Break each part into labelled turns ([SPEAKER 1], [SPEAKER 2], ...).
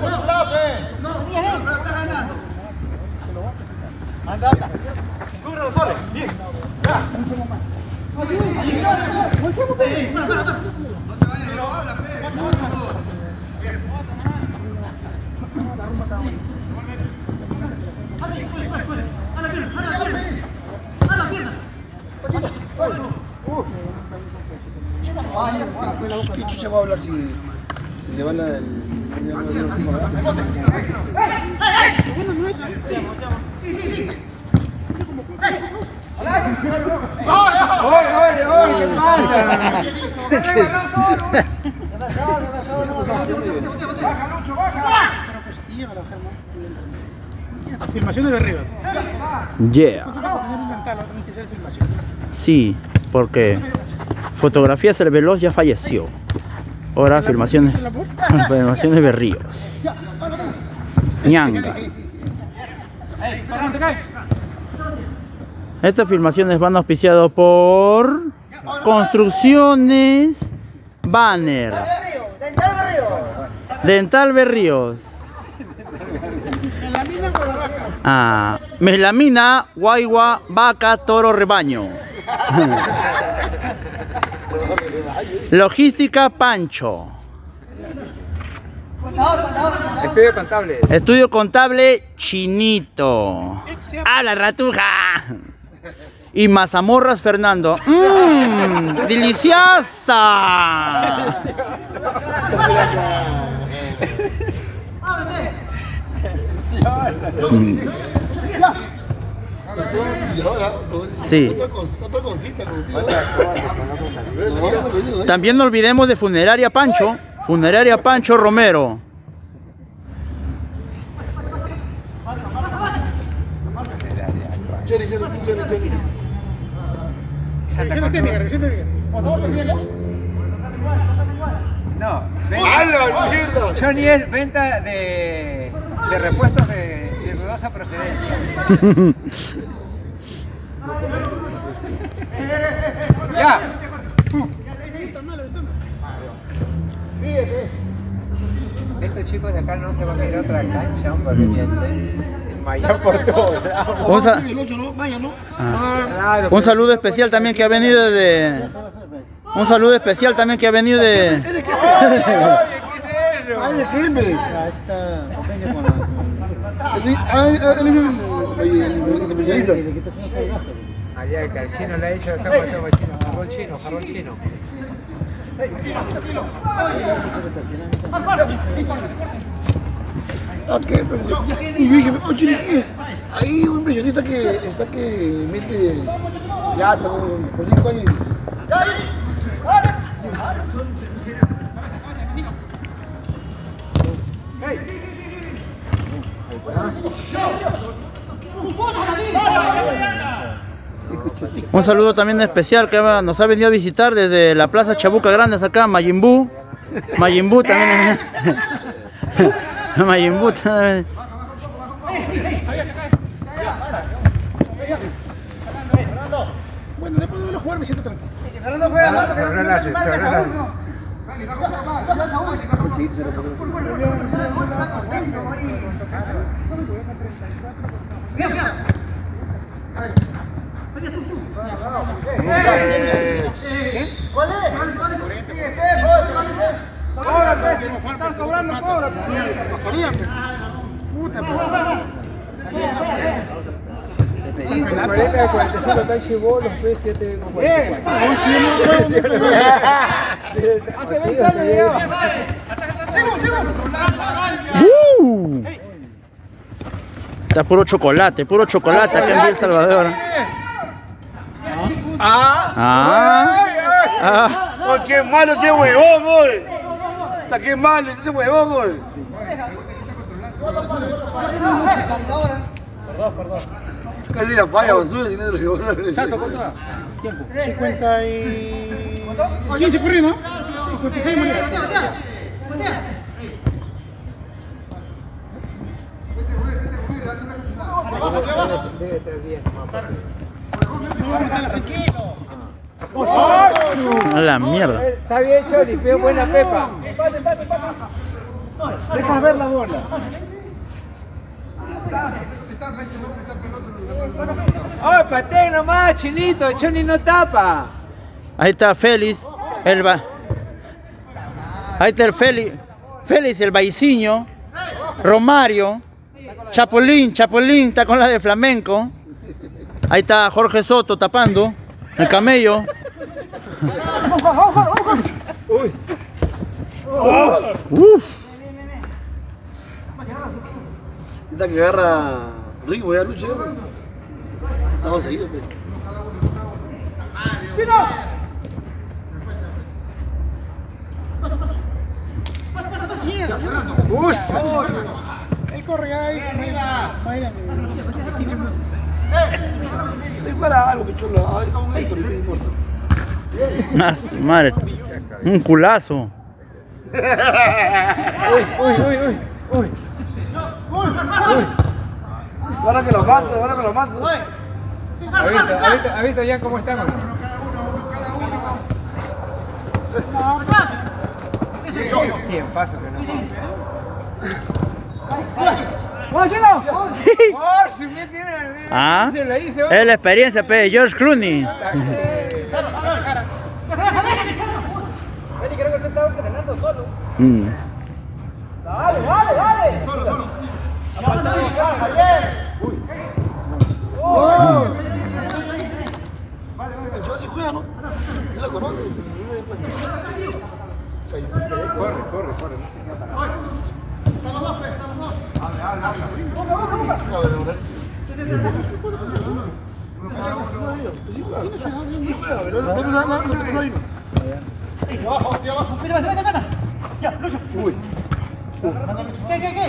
[SPEAKER 1] por su. No, estás ganando. Anda, anda. Cúbrelo, sale. Bien. Ya. No vayas, no habla, pe. Por favor.
[SPEAKER 2] ¿Qué chucha va a hablar si, si le va la, el...
[SPEAKER 1] Sí.
[SPEAKER 3] Oye, oye, ¿qué
[SPEAKER 4] de.
[SPEAKER 5] Yeah. Sí, porque Fotografías El Veloz ya falleció. Ahora filmaciones, filmaciones Berríos. Ñanga. Estas filmaciones van auspiciadas por Construcciones Banner.
[SPEAKER 1] Dental Berrío.
[SPEAKER 5] Dental Berríos. Ah, melamina, guaigua, vaca, toro, rebaño. Logística Pancho.
[SPEAKER 3] Estudio contable.
[SPEAKER 5] Estudio contable Chinito. ¡A la ratuja! Y mazamorras Fernando. ¡Mmm! ¡Deliciosa! Mm. Sí. También no olvidemos de Funeraria Pancho. Funeraria Pancho Romero.
[SPEAKER 3] No,
[SPEAKER 2] ¡A la mierda!
[SPEAKER 3] Johnny es venta de, de repuestos de, de dudosa procedencia. ya. Estos chicos de acá no se van a ir a otra cancha, hombre, Maya por todos lados.
[SPEAKER 5] Un, sa-
[SPEAKER 2] El 8, ¿no? Vaya, ¿no?
[SPEAKER 5] Ah.
[SPEAKER 3] Claro,
[SPEAKER 5] un saludo especial también que ha venido de. Un saludo especial también que ha venido de.
[SPEAKER 2] ¡Ay, de qué, hombre! El- el el.
[SPEAKER 3] Allá que al chino le ha dicho acá toma chino, jarrón chino, jarrón chino.
[SPEAKER 2] ¿A qué? Pero, y dije, oh, chile, ¿qué es? Hay un impresionista que está que mete ya por cinco años.
[SPEAKER 5] Un saludo también especial que nos ha venido a visitar desde la Plaza Chabuca Grandes acá, Mayimbu. Mayimbu también. Mayimbu también.
[SPEAKER 4] Bueno, después de verlo jugar me siento tranquilo.
[SPEAKER 1] Fernando juega
[SPEAKER 3] no
[SPEAKER 1] marca
[SPEAKER 3] no
[SPEAKER 1] ¿Cuál es?
[SPEAKER 4] Cobra, estás cobrando, cobra. Mascarilla. Puta.
[SPEAKER 3] 40 de 45 tan chivó los P7 con 44.
[SPEAKER 4] Aún sí, no, no, no.
[SPEAKER 3] Hace 20 años.
[SPEAKER 5] Está puro chocolate, puro chocolate acá en El Salvador.
[SPEAKER 3] Ah,
[SPEAKER 5] Ah, ah.
[SPEAKER 2] ¡Oh, qué malo ese huevón, güey! ¡Está qué malo ese huevón, güey! Casi la falla basura, si no.
[SPEAKER 3] Tiempo.
[SPEAKER 4] 50 y... 15 corrido, ¿no? 56 maneras.
[SPEAKER 3] Debe ser
[SPEAKER 5] A la mierda.
[SPEAKER 3] Está bien, Choli, pero buena pepa.
[SPEAKER 4] Deja ver la bola.
[SPEAKER 3] ¡Oh, pateen nomás, chinito! ¡Choni no tapa!
[SPEAKER 5] Ahí está Félix, el ba- Ahí está el Félix, Félix el Baiciño, Romario, Chapolín, Chapolín está con la de flamenco. Ahí está Jorge Soto tapando, el camello. Uf,
[SPEAKER 2] Esta que agarra ritmo ya lucha. Estamos seguidos, pe.
[SPEAKER 3] ¡Uf!
[SPEAKER 4] Él corre ahí. Mira, mira.
[SPEAKER 2] Te fuera algo, importa.
[SPEAKER 5] ah, su madre, un culazo.
[SPEAKER 3] ¡Uy, uy, uy! ¡Uy!
[SPEAKER 2] Ahora que lo mato, ahora que lo mato.
[SPEAKER 3] ¿Ha visto, ha visto, ha visto ya cómo estamos? Qué paso que no. ¡Oh, si me tiene!
[SPEAKER 5] Ah,
[SPEAKER 3] Se la hizo.
[SPEAKER 5] es la experiencia, pe, George Clooney.
[SPEAKER 4] creo que se estaba entrenando solo.
[SPEAKER 5] Mm.
[SPEAKER 4] Dale, dale, dale.
[SPEAKER 2] Yo sí juega, ¿no? Se me olvidó de Pancho. Ahí está, ahí está.
[SPEAKER 3] Corre, corre, corre.
[SPEAKER 2] A ver, ahora. Sí juega, sí juega, pero no te sabes, no te sabes.
[SPEAKER 4] ¿Qué, qué, qué?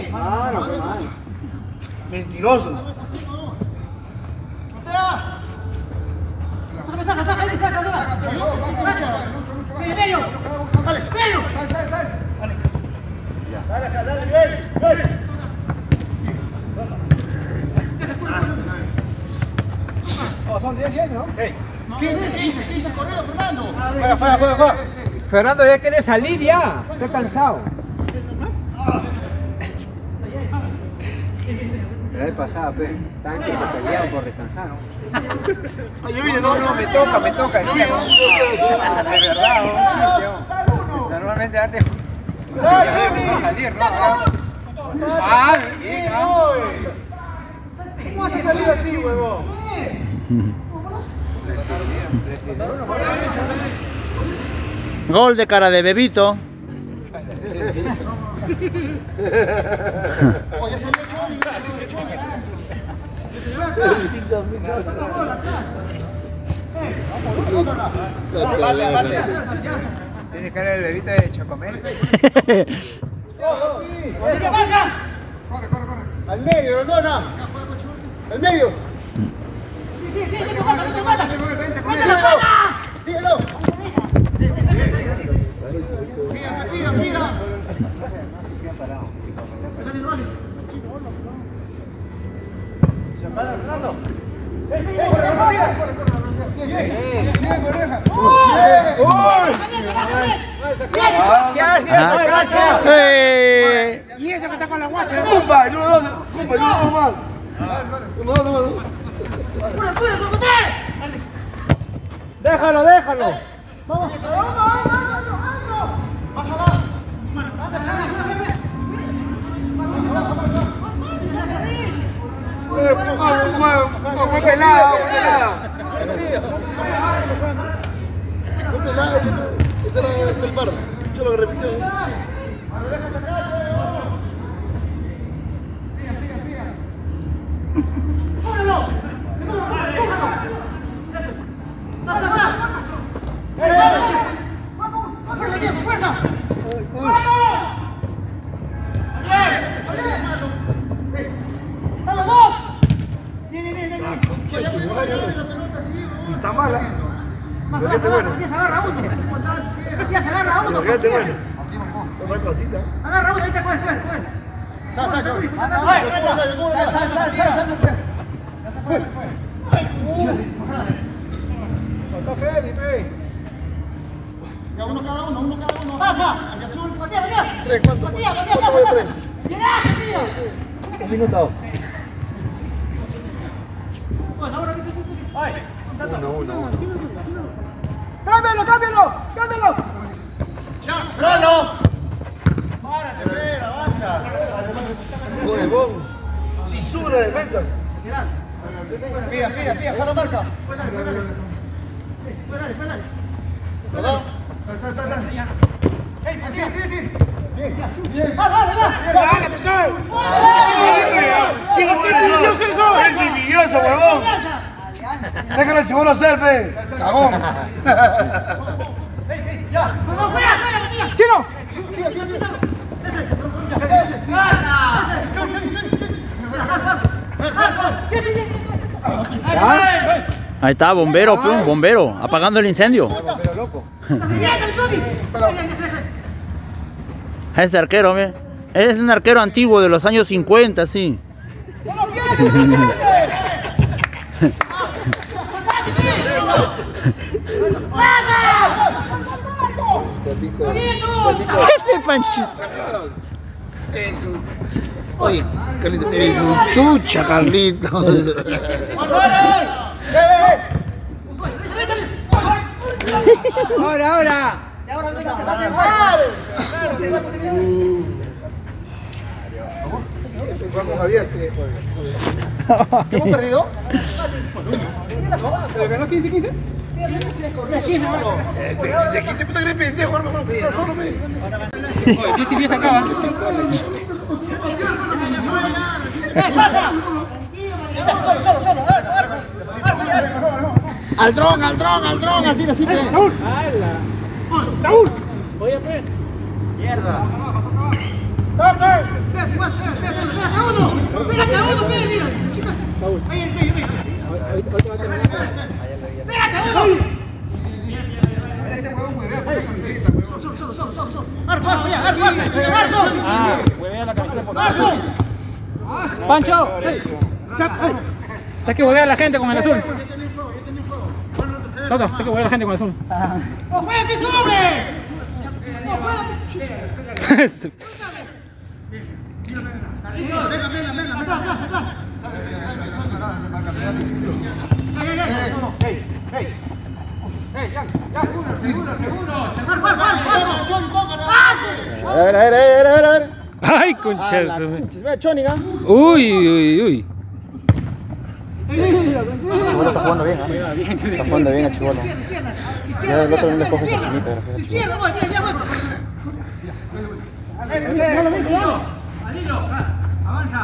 [SPEAKER 2] Mentiroso.
[SPEAKER 4] Saca, saca, saca, saca, saca. Saca. Medio, medio. Dale, medio. Dale, dale, dale, bien, bien. Oh, son 10, 10, ¿no? 15, 15, 15 corrido, Fernando. Juega, juega, juega, juega.
[SPEAKER 3] Fernando ya quiere salir ya. Estoy cansado. La vez pasada, pe. Estaban que se peleaban por descansar.
[SPEAKER 2] Yo vine, no, no,
[SPEAKER 3] Me toca, me toca, decía, ¿no? De verdad, un chiste, ¿no? Normalmente antes. salir, ¿no? Ah, bien, ah.
[SPEAKER 4] ¿Cómo vas a salir así, huevón?
[SPEAKER 5] Gol de cara de bebito.
[SPEAKER 3] Tiene cara de bebita de chocomel.
[SPEAKER 4] Al medio, Rondona. Al medio. Sí, sí, sí, que te mata, que te mata. Síguelo. Pida, pida, pida.
[SPEAKER 3] ¿Qué haces,
[SPEAKER 5] Ajá.
[SPEAKER 3] Cacha?
[SPEAKER 5] ¡Eh!
[SPEAKER 4] Y eso que está con la guacha.
[SPEAKER 2] ¡Cumpa! ¡Uno, dos! ¡Cumpa! ¡Uno, dos más! ¡Uno, dos más!
[SPEAKER 3] Déjalo, déjalo.
[SPEAKER 4] Vamos.
[SPEAKER 2] ¡Eh, fue- pelada! ¡Fue pelada! Fue pelada, este era este el bar. Yo lo revisé.
[SPEAKER 4] ¡Fuerza, tiempo, fuerza! ¡Dale, dos! Bien, bien, bien, bien.
[SPEAKER 2] Y está mala. Pero qué bueno.
[SPEAKER 4] Ya se agarra uno. Ya se
[SPEAKER 2] qué bueno. Otra cosita.
[SPEAKER 4] Agarra uno, ahí te cuál, cuál, cuál.
[SPEAKER 2] Ya uno cada uno, uno cada uno. Pasa. Al azul. Matías, Matías.
[SPEAKER 6] Tres, ¿cuánto?
[SPEAKER 2] Matías, Matías,
[SPEAKER 6] ¿Cuánto
[SPEAKER 2] pasa, pasa. Viaje, tío.
[SPEAKER 7] Un minuto.
[SPEAKER 2] Bueno, ahora que te Ay. Uno, uno, uno. ¡Cámbialo, cámbialo! ¡Cámbialo! ¡Ya! ¡Solo! ¡Párate, Fer! ¡Avanza!
[SPEAKER 6] Joder, vos. Si sube la defensa.
[SPEAKER 2] Pida, pida, pida, jala marca. ¿Verdad? Sal, sal, sal. ¡Ey, sí, sí, sí! Bien, bien. ¡Va, va, va! ¡Dale, pesado!
[SPEAKER 6] ¡Sí, envidioso eso! ¡Es envidioso, huevón! Déjalo el segundo hacer, pe. Cagón.
[SPEAKER 2] ¡Ya! ¡Vamos, fuera, fuera, Matías! ¡Chino! ¡Tira, tira, tira! ¡Ese! ¡Ese! ¡Ese! ¡Ese! ¡Ese!
[SPEAKER 8] Ahí está, bombero, pe, un bombero, apagando el incendio.
[SPEAKER 7] Loco.
[SPEAKER 8] Ese arquero, ve. Es un arquero antiguo de los años 50, sí. Ese panchito.
[SPEAKER 6] Eso. Oye, Carlitos, eres un chucha, Carlitos.
[SPEAKER 7] Ahora, ahora.
[SPEAKER 6] Pensaba con Javier que.
[SPEAKER 2] ¿Hemos perdido?
[SPEAKER 7] ¿Pero ganó 15-15?
[SPEAKER 6] Eh, pe, Desde aquí te puta pendejo. Solo me.
[SPEAKER 7] Oye, 10 y 10 acaba.
[SPEAKER 2] ¡Eh, pasa! Solo, solo, solo. Arco, arco. Arco, ya, arco, arco, arco.
[SPEAKER 6] Al dron, al dron, al dron, al tira así, pe.
[SPEAKER 2] Pégate, Juan, pégate, pégate, pégate a uno. Pégate a uno, pégate, mira. Quítase. Ahí, ahí, ahí, ahí. Pégate a uno. Solo, solo, solo, solo, solo. Arco, arco, ya, arco, arco, arco.
[SPEAKER 7] Ah, huevea la camiseta por
[SPEAKER 2] Arco.
[SPEAKER 7] ¡Pancho! Está que huevea a la gente con el azul. Toto, está que huevea a la gente con el azul.
[SPEAKER 2] ¡No piso, hombre! ¡No juegues! Venga, venga, venga, venga, atrás, atrás. Ey, ey, ey. Ey, ey. Ya, ya. Seguro, seguro. Marco, marco, marco. Marco.
[SPEAKER 6] A ver, a ver, a ver, a ver, a ver.
[SPEAKER 8] Ay, conchazo.
[SPEAKER 6] Ve, Chónica.
[SPEAKER 8] Uy, uy, uy.
[SPEAKER 6] Chibolo está jugando bien, ¿ah? Está jugando bien a Chibolo.
[SPEAKER 2] Izquierda, izquierda.
[SPEAKER 6] Ya el otro no le coge esa chinita, pero
[SPEAKER 2] Izquierda, voy, ya, ya, voy. Adilo, avanza.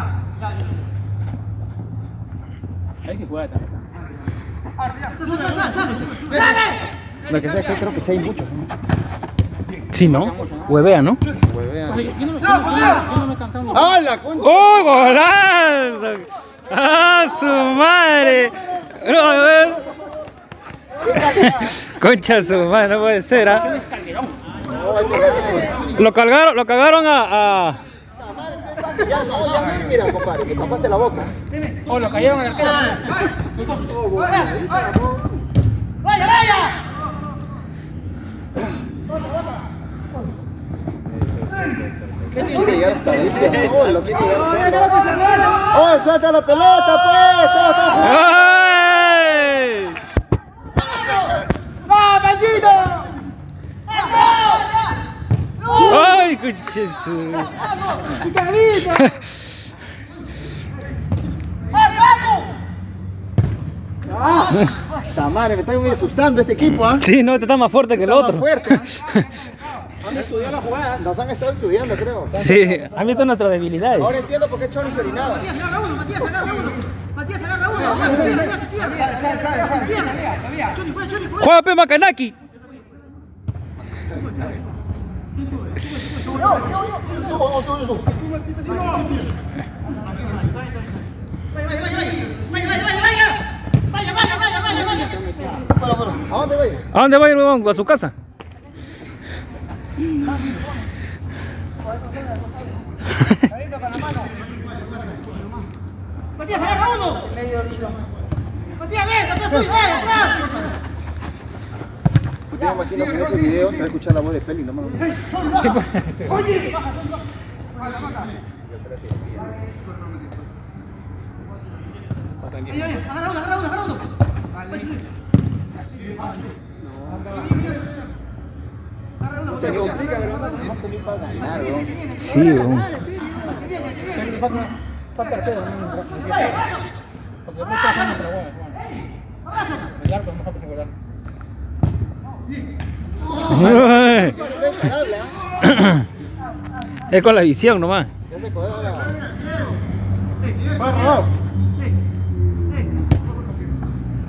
[SPEAKER 7] Hay que jugar.
[SPEAKER 2] Sal, sal, sal, sal. ¡Sale!
[SPEAKER 6] Lo que sea que creo que sí hay muchos, ¿no?
[SPEAKER 8] Sí, ¿no? Huevea, ¿no?
[SPEAKER 6] Huevea.
[SPEAKER 7] Yo no.
[SPEAKER 8] ¡Oh, golazo! ¡Ah, su madre! No, a ver. Concha su madre, no puede ser, ¿ah? Lo cargaron, lo cagaron a, a...
[SPEAKER 6] Ya, no, ya, mira, compadre, que tapaste la boca.
[SPEAKER 7] Oh, lo cayeron al arquero.
[SPEAKER 2] ¡Vaya, vaya!
[SPEAKER 6] Quiere llegar hasta ahí, solo, quiere llegar solo. ¡Oh, suelta la pelota, pues! Todo está.
[SPEAKER 2] ¡Va!
[SPEAKER 8] ¡Ay, concha su...
[SPEAKER 6] ¡Esta madre, me está muy asustando este equipo, ¿ah?
[SPEAKER 8] Sí, no, este está más fuerte que el
[SPEAKER 6] Está más
[SPEAKER 8] otro.
[SPEAKER 6] fuerte, ¿ah? Nos han estado estudiando, creo.
[SPEAKER 8] Sí, han visto nuestras debilidades.
[SPEAKER 6] Ahora entiendo por qué Choni se orinaba.
[SPEAKER 2] Matías, agarra uno, Matías, agarra uno. Matías, agarra uno. Matías,
[SPEAKER 6] sal.
[SPEAKER 2] Pierde. Choni, juega, Choni, juega.
[SPEAKER 8] ¡Juega Pe Macanaki!
[SPEAKER 2] Vaya, vaya, vaya. Vaya, vaya, vaya, vaya. Vaya, vaya, vaya, vaya, vaya.
[SPEAKER 6] Para, para. ¿A dónde voy?
[SPEAKER 8] ¿A dónde va a ir, huevón? ¿A su casa?
[SPEAKER 2] Matías, agarra uno. Matías, ven, Matías, tú, ven, atrás.
[SPEAKER 6] Yo me imagino que en ese video se va a escuchar la voz de Feli nomás.
[SPEAKER 3] Sí, pues.
[SPEAKER 4] Agarra uno, agarra uno, agarra uno.
[SPEAKER 6] Se complica, pero no para ganar.
[SPEAKER 8] Sí, weón.
[SPEAKER 7] Habla.
[SPEAKER 8] Es con la visión nomás.
[SPEAKER 6] Ya se coge ahora.
[SPEAKER 7] Va, Rodado.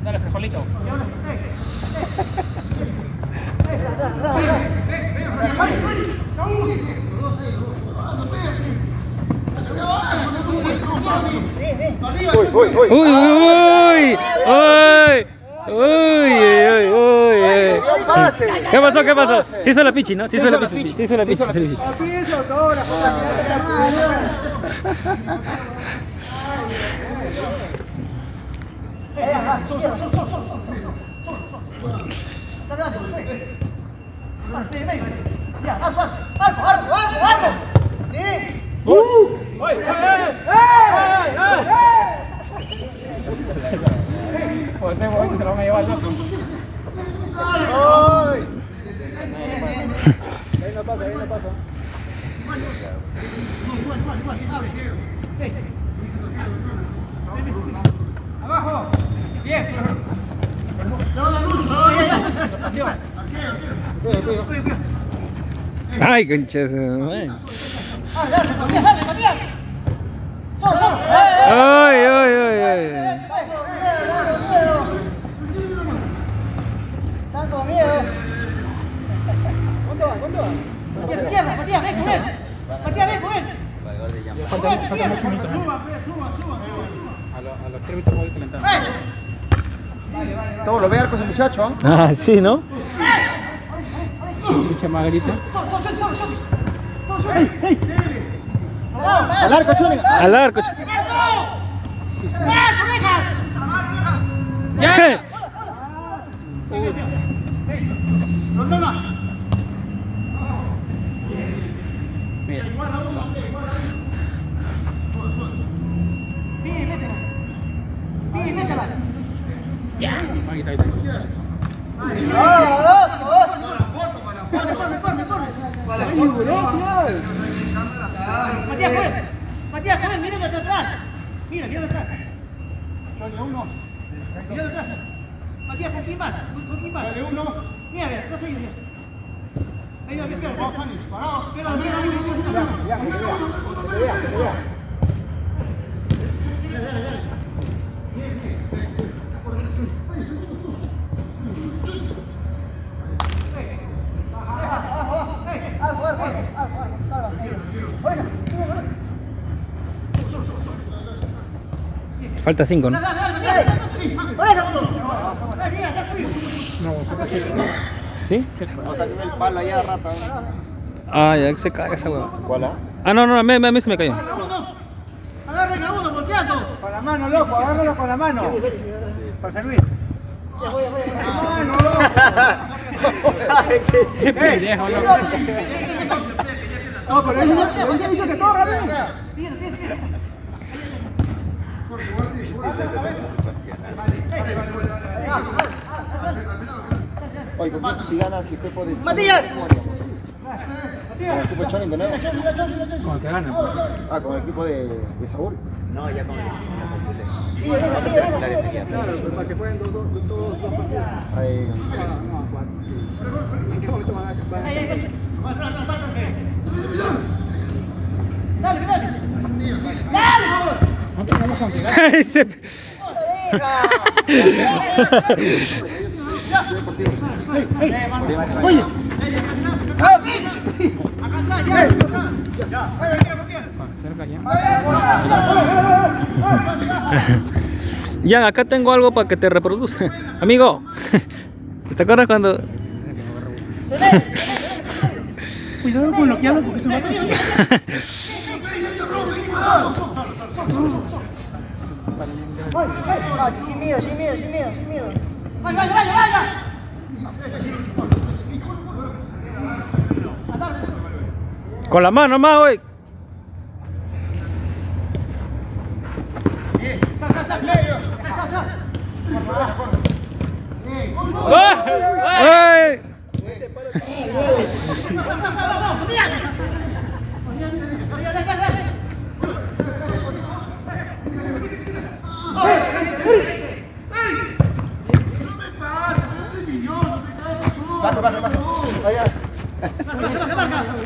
[SPEAKER 3] Dale, frijolito.
[SPEAKER 6] Uy, uy, uy.
[SPEAKER 8] Uy, uy, uy, uy, uy, uy, uy. ¿Qué pasó? ¿Qué pasó? Se hizo la pichi, ¿no? Se hizo la pichi. Se hizo la pichi. Se hizo la pichi.
[SPEAKER 3] Pues ese momento se lo van a llevar ya. pues.
[SPEAKER 4] Abajo. Bien.
[SPEAKER 8] Ay, concha. su madre.
[SPEAKER 4] Matías, Matías. Solo, solo.
[SPEAKER 8] Ay, ay, ay, ay.
[SPEAKER 4] Están con miedo. Matías, tierra, Matías, ven con él. Matías, ven con él.
[SPEAKER 3] Falta, falta mucho minutos, ¿no? A, lo- a los tres minutos voy calentando.
[SPEAKER 6] Todo lo ve arco ese muchacho, ¿ah?
[SPEAKER 8] Ah, sí, ¿no?
[SPEAKER 4] Solo, solo.
[SPEAKER 6] Al arco.
[SPEAKER 8] Al arco.
[SPEAKER 4] ¡Eh!
[SPEAKER 8] ¡Ya!
[SPEAKER 3] Mira.
[SPEAKER 4] Pide, métela. Pide, métela.
[SPEAKER 3] Ahí está, ahí está.
[SPEAKER 4] Corre, corre, corre, corre. Matías, corre. Matías, corre, mira de atrás. Mira, mira de atrás. Mira de atrás. Matías, ¿con quién vas? ¿Con, quién vas? Mira, mira, atrás ahí, mira. Ahí va, mira, espera. Espera, mira, mira, mira, mira. Mira, acá estoy.
[SPEAKER 8] ¿Sí? Ah, ya se cae esa hueva.
[SPEAKER 6] ¿Cuál, ah?
[SPEAKER 8] No, no, a mí, a mí se me cayó.
[SPEAKER 4] Agarren a uno, volteando.
[SPEAKER 3] Con la mano, loco, agárralo con la mano. José Luis. Qué pendejo, loco. No, pero él él dice que ¿no?
[SPEAKER 6] Oye, ¿con quién si gana si usted puede?
[SPEAKER 4] Matías.
[SPEAKER 6] Con el equipo de Choni de nuevo.
[SPEAKER 3] Con el que gana.
[SPEAKER 6] Ah, con el equipo de, de Saúl.
[SPEAKER 9] No, ya con los azules.
[SPEAKER 3] Claro, para que puedan dos, dos, dos, dos partidos.
[SPEAKER 6] Ahí.
[SPEAKER 3] No, cuatro. ¿En qué momento van a
[SPEAKER 4] Dale, dale.
[SPEAKER 8] Ese-
[SPEAKER 7] Oye.
[SPEAKER 3] Ya,
[SPEAKER 8] acá tengo algo para que te reproduce. Amigo, ¿te acuerdas cuando...
[SPEAKER 7] cuidado con lo que hablo porque se va a
[SPEAKER 4] Sin miedo, sin miedo, sin miedo, sin miedo. Vaya, vaya, vaya, vaya.
[SPEAKER 8] Con la mano más, güey.
[SPEAKER 4] Sal, sal, sal. Sal, sal.
[SPEAKER 8] ¡Ay!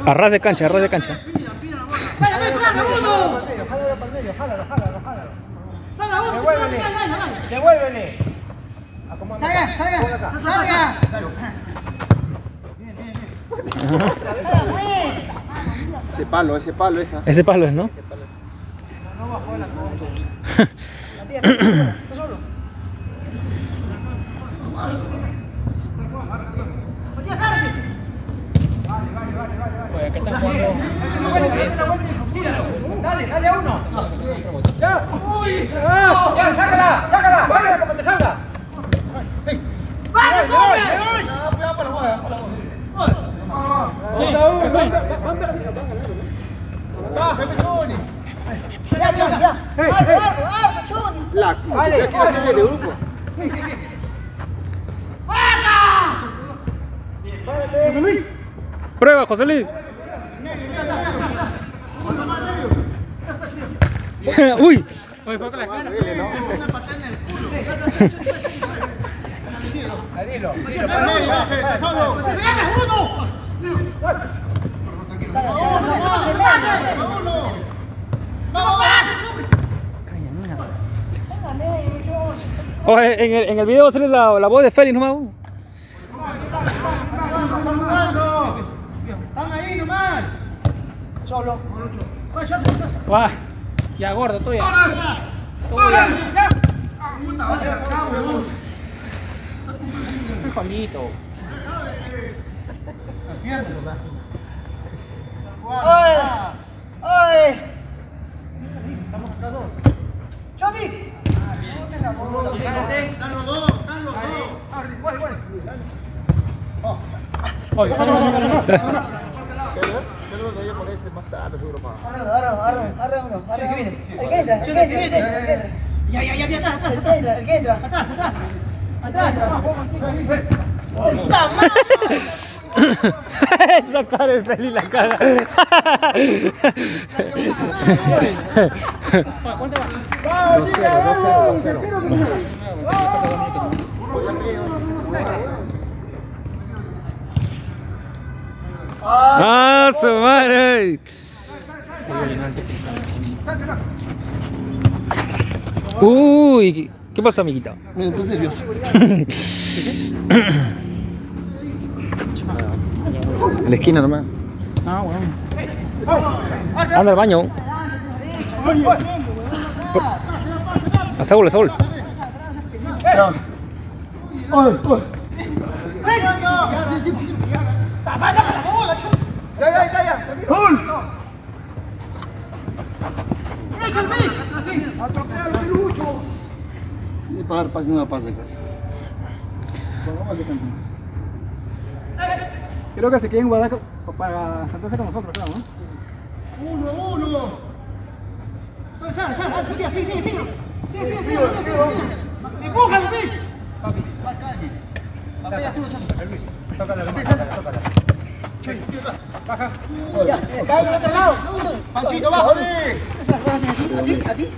[SPEAKER 8] Arras de cancha, arras de cancha.
[SPEAKER 4] Vaya, ven, salga uno. Salga uno.
[SPEAKER 3] Devuélvele.
[SPEAKER 4] Vaya, vaya, vaya.
[SPEAKER 3] Devuélvele.
[SPEAKER 4] Salga, salga. Salga.
[SPEAKER 2] Ese palo, ese palo, esa.
[SPEAKER 8] Ese palo es, ¿no?
[SPEAKER 4] Matías, sálgate.
[SPEAKER 3] Dale, dale a uno. Ya. Ya, sácala, sácala, sácala como te salga.
[SPEAKER 4] ¡Vaya, sube! Ya, arco, arco, Choni.
[SPEAKER 2] La cucha, ya quiero hacer de grupo.
[SPEAKER 8] Prueba, José Luis. Uy.
[SPEAKER 3] Dilo.
[SPEAKER 4] ¡Que se gane uno! Salga, salga, salga. ¡No pases, sube!
[SPEAKER 8] Oye, en el, en el video va a salir la, la voz de Félix nomás.
[SPEAKER 4] ¡Están ahí nomás! Solo. Ya.
[SPEAKER 8] Va. Gordo, tú
[SPEAKER 4] Arre, arre, entra, el que entra, el que entra, el que entra. Ya, ya, ya, ya, atrás, atrás, atrás. El que entra, atrás, atrás. Atrás. ¡Puta madre!
[SPEAKER 8] Esa cara de Félix la cara. ¡Ah, su madre! Uy, ¿qué- ¿qué pasa, amiguita?
[SPEAKER 2] Me puse nervioso. En la esquina nomás.
[SPEAKER 8] Ah, bueno. Anda al baño. A Saúl, a Saúl.
[SPEAKER 2] Oye, oye. Y para dar no.
[SPEAKER 8] Creo que se quieren guardar para sentarse con nosotros, creo, ¿no?
[SPEAKER 4] Sal, sal, sal, Matías, sigue, sigue, sigue. Sigue, sigue, sigue, Matías, sigue, sigue. Empújalo, ven. Ya, ya, cae del otro lado.
[SPEAKER 2] Panchito, bájale.
[SPEAKER 4] ¿A ti? ¿A ti?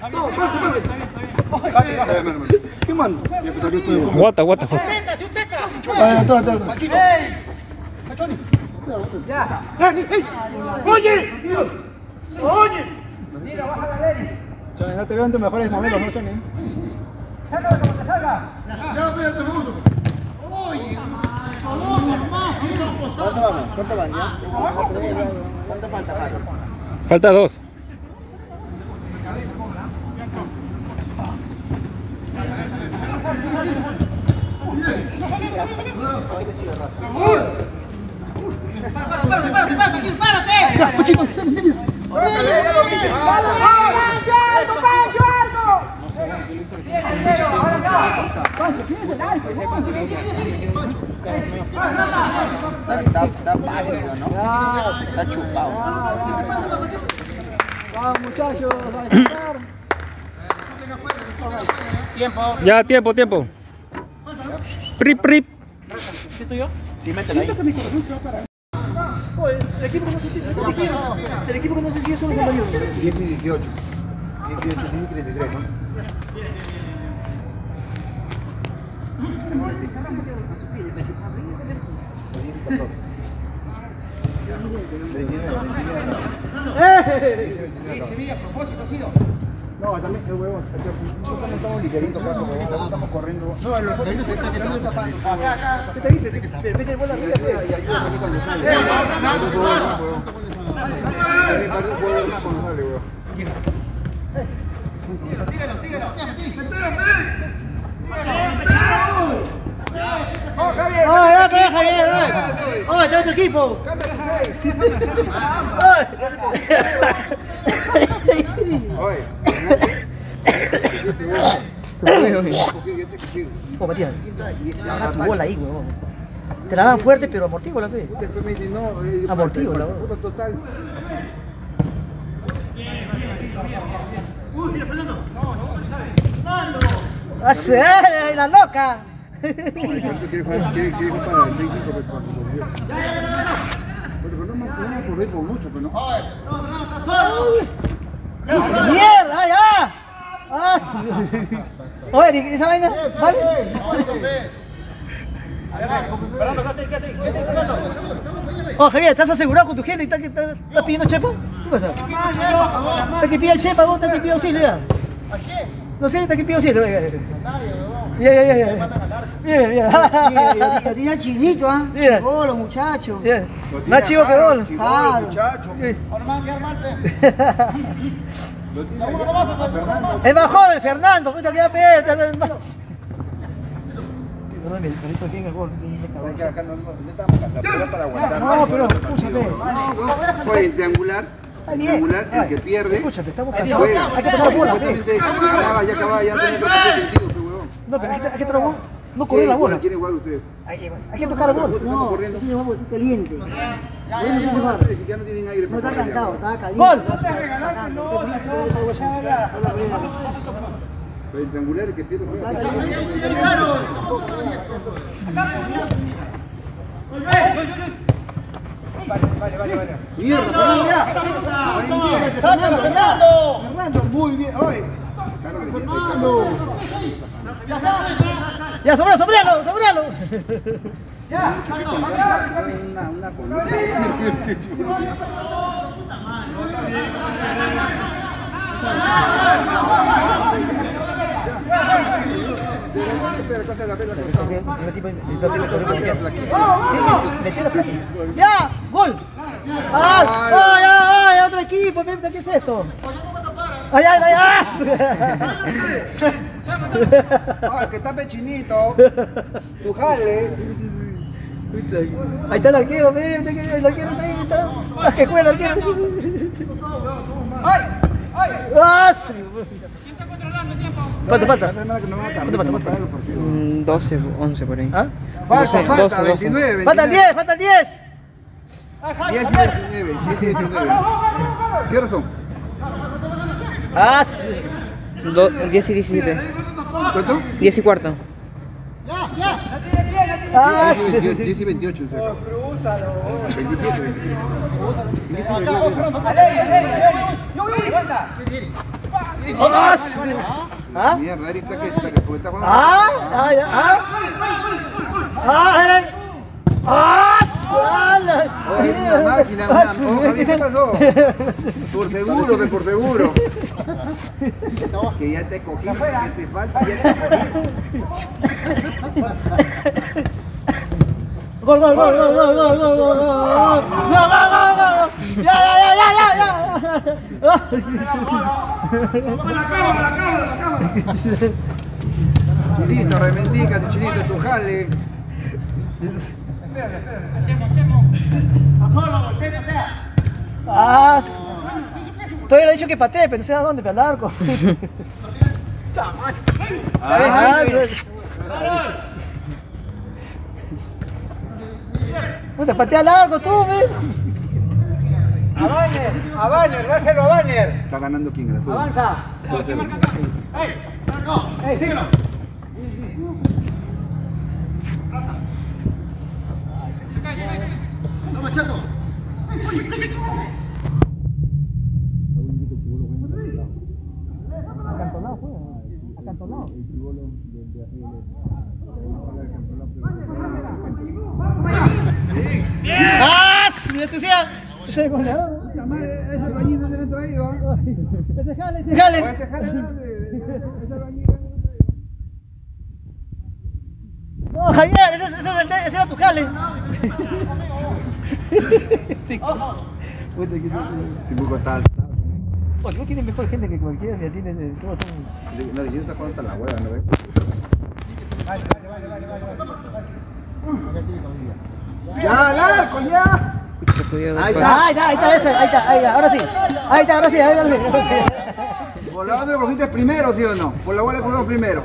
[SPEAKER 2] Eh, hermano, hermano. ¿Qué mano? Ya.
[SPEAKER 8] No te veo en tus mejores momentos, ¿no, Choni?
[SPEAKER 2] Ya, espérate.
[SPEAKER 8] Falta dos.
[SPEAKER 4] Párate, párate, párate, párate, párate.
[SPEAKER 2] Ya, Pachito.
[SPEAKER 6] Está, está pálido, ¿no? Está chupado.
[SPEAKER 4] Vamos muchachos, a descansar.
[SPEAKER 6] Tiempo.
[SPEAKER 10] Ya, tiempo, tiempo. Prip, prip.
[SPEAKER 4] Oye, el equipo que no se no sé si quiere. El equipo que no se sigue son los compañeros.
[SPEAKER 1] 10 y 18. 18 y 33, ¿no?
[SPEAKER 4] ¡Eh! a propósito ha sido.
[SPEAKER 1] No, también, eh, huevón, nosotros estamos ligerito, cuatro, estamos corriendo. No, el refuerzo está tapando.
[SPEAKER 4] Vete,
[SPEAKER 1] vuelve ¿Qué ¿Qué. Síguelo, síguelo, síguelo. ¡Oh, Javier!
[SPEAKER 4] ¡Oh, ya te deja, Javier! ¡Oh, está otro equipo!
[SPEAKER 1] ¡Cántale, Oye,
[SPEAKER 4] Oh, Matías, agarra tu bola ahí, huevón. Te la dan fuerte, pero amortigua la fe.
[SPEAKER 1] Después me dicen, no, eh,
[SPEAKER 4] la
[SPEAKER 1] total.
[SPEAKER 4] ¡La loca!
[SPEAKER 1] Jugar, quiere quiere jugar para el 25 pero cuando volvió. Pero no me no por mucho, pero no.
[SPEAKER 4] ¡Mierda, ya! ¡Ah, sí! Oye, ¿esa vaina? ¿Vale? Oh, Javier, ¿estás asegurado con tu gente estás, estás, estás pidiendo chepa? ¿Qué pasa? ¿Estás que pide chepa vos? ¿Estás que pide auxilio ya? No sé, ¿estás que pide auxilio? Ya, Bien, bien, bien. Bien, bien.
[SPEAKER 11] Lo tiran chinito, ¿ah?
[SPEAKER 4] ¿eh?
[SPEAKER 11] Chivó, los muchachos.
[SPEAKER 4] Bien. Más chivo que gol.
[SPEAKER 1] Muchachos. Qué armar,
[SPEAKER 4] Es más joven, Fernando. Puta, que va el
[SPEAKER 1] perrito no, pero
[SPEAKER 4] escúchame.
[SPEAKER 1] No, triangular triangular, el que pierde.
[SPEAKER 4] Escúchate, estamos cansados. Hay que tocar bola.
[SPEAKER 1] Acababa.
[SPEAKER 4] No, pero aquí, aquí trabó. No corrió la bola. Hay que tocar la bola.
[SPEAKER 1] No, corriendo.
[SPEAKER 11] caliente.
[SPEAKER 1] Ya, no tienen aire.
[SPEAKER 11] No está cansado, está caliente.
[SPEAKER 4] ¡Gol!
[SPEAKER 1] No Vale, vale, vale, vale. Fernando! Muy bien. Ya, sobre, sobrealo, sobrealo.
[SPEAKER 4] Ya,
[SPEAKER 1] una, una. Qué.
[SPEAKER 4] Ya, gol. Ay, ay, otro equipo, ¿qué es esto?
[SPEAKER 1] Ah, que está pechinito. Tu jale.
[SPEAKER 4] Ahí está el arquero, ve, ve que el arquero está ahí, está. Ah, que juega el arquero. ¡Ay! ¡Ay! ¡Ah! sí! Falta, falta.
[SPEAKER 1] ¿Cuánto
[SPEAKER 4] falta, cuánto falta?
[SPEAKER 10] 12, 11 por ahí.
[SPEAKER 4] ¿Ah?
[SPEAKER 1] Falta,
[SPEAKER 10] 12,
[SPEAKER 1] falta,
[SPEAKER 10] 12.
[SPEAKER 1] 29.
[SPEAKER 4] ¡Faltan 10! ¡Faltan 10!
[SPEAKER 1] 10 y 29. 10 y 29. ¿Qué horas son?
[SPEAKER 4] ¡Ah! Sí!
[SPEAKER 10] Do- 10 y 17.
[SPEAKER 1] ¿Cuánto?
[SPEAKER 10] 10 y cuarto.
[SPEAKER 4] ¡Ah!
[SPEAKER 1] 10
[SPEAKER 4] sí!
[SPEAKER 1] y 10 y 28. 27, 27.
[SPEAKER 4] ¡Ah! sí! ¿Ah?
[SPEAKER 1] Mierda, Eric, está que está que porque está jugando.
[SPEAKER 4] ¡Ah! ¡Ah! ya, ¡Ah! ¡Ah! ¡Era! ¡Ah! sí! ¡Ah! la-
[SPEAKER 1] Oye, una máquina,
[SPEAKER 4] ¡Ah,
[SPEAKER 1] una.
[SPEAKER 4] sí!
[SPEAKER 1] Oh, Javier, ¿qué pasó? Por seguro, ve, por Que ya te cogí, que te falta, ya te cogí.
[SPEAKER 4] Gol, gol, gol, gol, gol, gol, gol, gol, gol, gol. No, no, no, no. Ya, ya, ya, ya, ya, ya.
[SPEAKER 1] Chinito, remendícate, chinito, tu jale.
[SPEAKER 4] Ah, sí. Todavía le he dicho que patee, pero no sé a dónde, pero al arco. Ah, Puta, patea largo tú, ve.
[SPEAKER 3] A Banner, a Banner, dáselo a Banner.
[SPEAKER 1] Está ganando quién, el.
[SPEAKER 3] Avanza.
[SPEAKER 1] Dos cero.
[SPEAKER 4] ¡Ah! ¡Me decía! Ese.
[SPEAKER 1] Ese albañil no ahí, ¿va?
[SPEAKER 4] Ese jale, ese jale.
[SPEAKER 1] Ese jale, ese albañil no.
[SPEAKER 4] No, Javier, ese, ese, es el de- ese era tu jale. Puta, que Oye, ¿no tiene mejor gente que cualquiera? Ya tiene de todo.
[SPEAKER 1] No, yo está jugando hasta la hueva, ¿no ves? ¡Ya, al arco, ya!
[SPEAKER 4] Ahí está, ahí está, ahí está, ese, ahí está, ahí está, ahora sí. Ahí está, ahora sí, ahí está, ahora sí.
[SPEAKER 1] Por la banda de cogiste primero, ¿sí o no? Por la bola cogimos primero.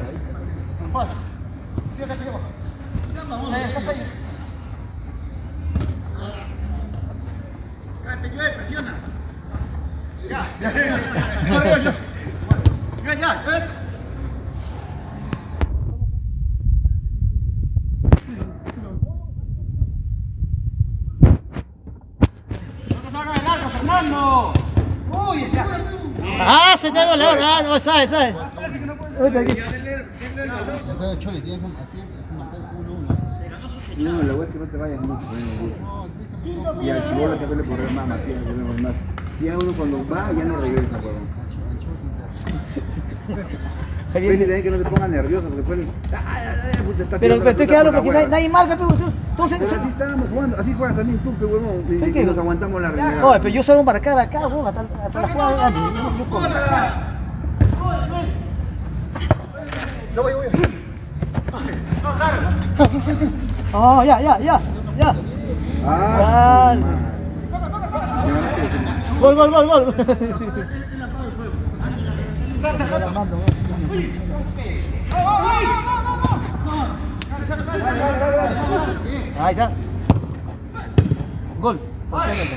[SPEAKER 4] Ah, se te ha goleador, ah, no, sabe, sabe.
[SPEAKER 1] No, la hueá es que no te vayas mucho bus. Y al chivolo que suele correr más, Matías, que corre más. Ya uno cuando va, ya no regresa, huevón. Pues que no se ponga nervioso, porque está
[SPEAKER 4] Pero, pero estoy quedando porque nadie, nadie marca, pero entonces,
[SPEAKER 1] Pero así estábamos jugando, así juegas también tú, pe huevón, y, nos aguantamos la renegada.
[SPEAKER 4] Oye, pero yo solo marcar acá, weón, hasta, hasta la jugada de antes. Yo, yo como. Oh, ya, ya, ya, ya.
[SPEAKER 1] Ah,
[SPEAKER 4] Ah. Gol, gol, gol, gol. Ahí está. Gol.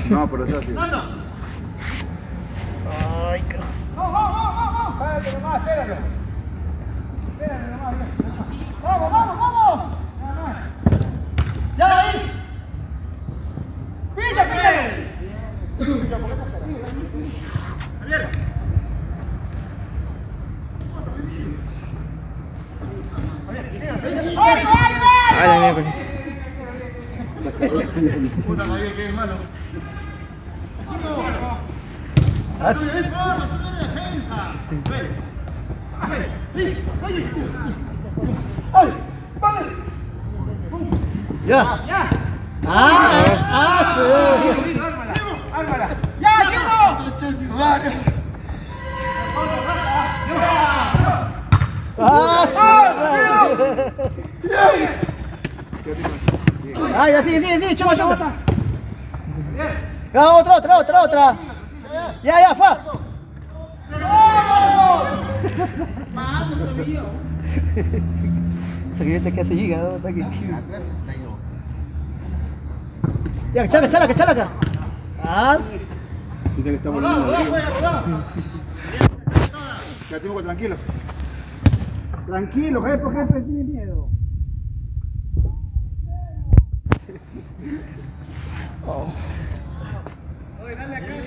[SPEAKER 1] No, pero está así.
[SPEAKER 4] Ay, carajo.
[SPEAKER 8] Ay, la miércoles.
[SPEAKER 4] Ya. Ah, ah, sí. Ah, sí. Ah, ya, sigue, sigue, sigue, chupa, chupa. Otra, otra, otra, otra. Ya, ya, fue. Se que que hace giga, ¿no? Está aquí. Ya, cachala, cachala, cachala acá. Ah,
[SPEAKER 1] Dice que está volviendo. Ya tengo tranquilo. Tranquilo, jefe, ¿por qué te tiene miedo?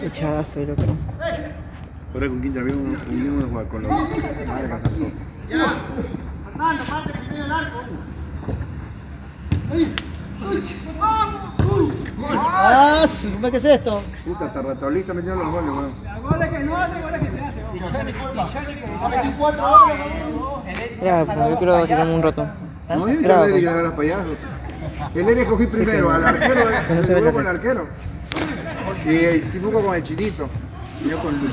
[SPEAKER 8] Qué chadazo, el otro.
[SPEAKER 1] Ahora con quién también uno, uno, uno juega con los madre Catanzó.
[SPEAKER 4] Ah, ¿qué es esto?
[SPEAKER 1] Puta, hasta Rataulista metiendo los goles, weón.
[SPEAKER 8] Ya, pero yo quiero tirarme un rato.
[SPEAKER 1] No, yo
[SPEAKER 8] Bravo,
[SPEAKER 1] ya le
[SPEAKER 8] pues.
[SPEAKER 1] dije a los payasos. El L cogí primero, al arquero,
[SPEAKER 8] que no se ve
[SPEAKER 1] el
[SPEAKER 8] la
[SPEAKER 1] con el arquero. Y el Tibuco con el chinito. Y yo con Luis.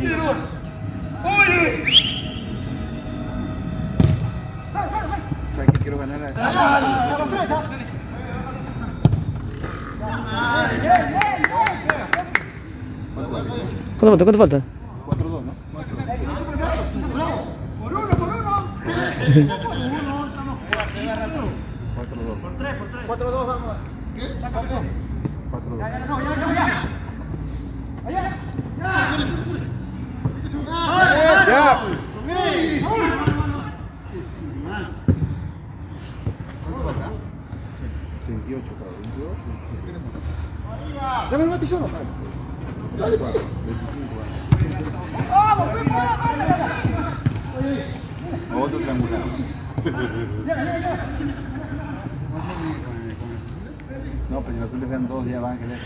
[SPEAKER 4] ¿Cuántos quiénes son?
[SPEAKER 1] ¿Sabes que quiero ganar a...
[SPEAKER 4] ¿Cuánto falta? ¿Cuánto falta?
[SPEAKER 1] 4-2, ¿no? Cuatro dos. Por tres, por tres. Cuatro dos, vamos. ¿Qué? Cuatro dos. Ya. Veintiocho, claro, veintidós.
[SPEAKER 2] Dame el no.
[SPEAKER 1] Dale, cuatro. Veinticinco, vamos. Otro triangular. No, pero los azules sean dos, ya van a querer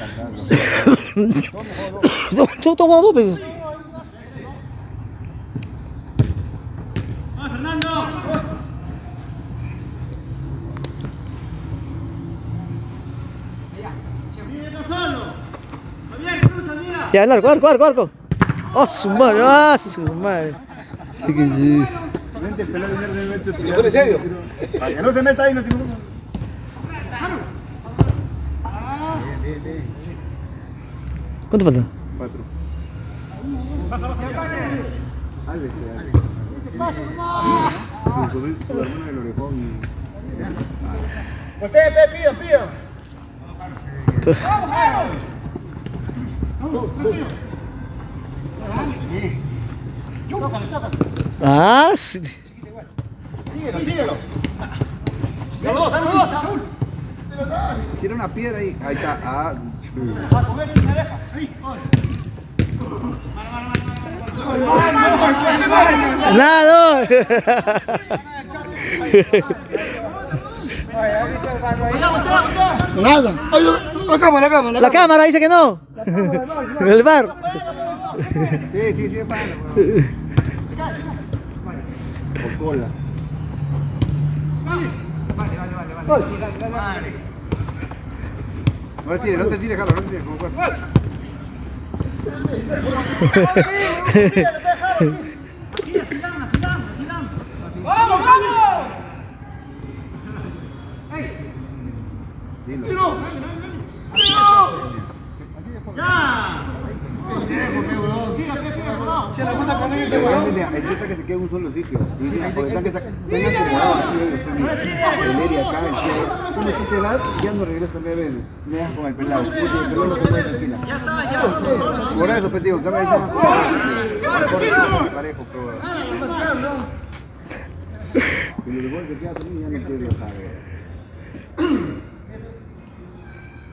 [SPEAKER 4] tomo dos, pues. Ya, el arco, arco, arco, arco. Oh, su madre, ah, su madre. Sí que sí.
[SPEAKER 1] Vente, el pelado de verde, vente,
[SPEAKER 2] ¿Te pone serio?
[SPEAKER 1] Para que no se meta ahí, no tiene
[SPEAKER 4] ¿Cuánto falta?
[SPEAKER 1] Cuatro. Alves, Alves. ¿Qué pasa, mamá? Su hermano del orejón y...
[SPEAKER 2] Voltee, pe,
[SPEAKER 4] Ah, sí.
[SPEAKER 2] Síguelo, síguelo. Los dos, los dos, Saúl.
[SPEAKER 1] Tiene una piedra ahí. Ahí está. Ah,
[SPEAKER 2] Va con él y me deja. Ahí,
[SPEAKER 4] Nada.
[SPEAKER 2] Nada. Ay, la cámara, la cámara.
[SPEAKER 4] La cámara dice que no. El bar.
[SPEAKER 1] sí, sí, sí, es pana. weón. Por cola. No te tires, no te tires, Carlos, no te tires. Como cuerpo. Dilo.
[SPEAKER 2] Se le gusta ese.
[SPEAKER 1] Mira, el chiste que se un solo sitio. Porque están que pues. El acá, el ya no nueve veces. Me dejas con el pelado. Puta, el pelado no se puede tranquila. Por eso, pues. Parejo, pero... Y lo mejor que queda ya no viajar.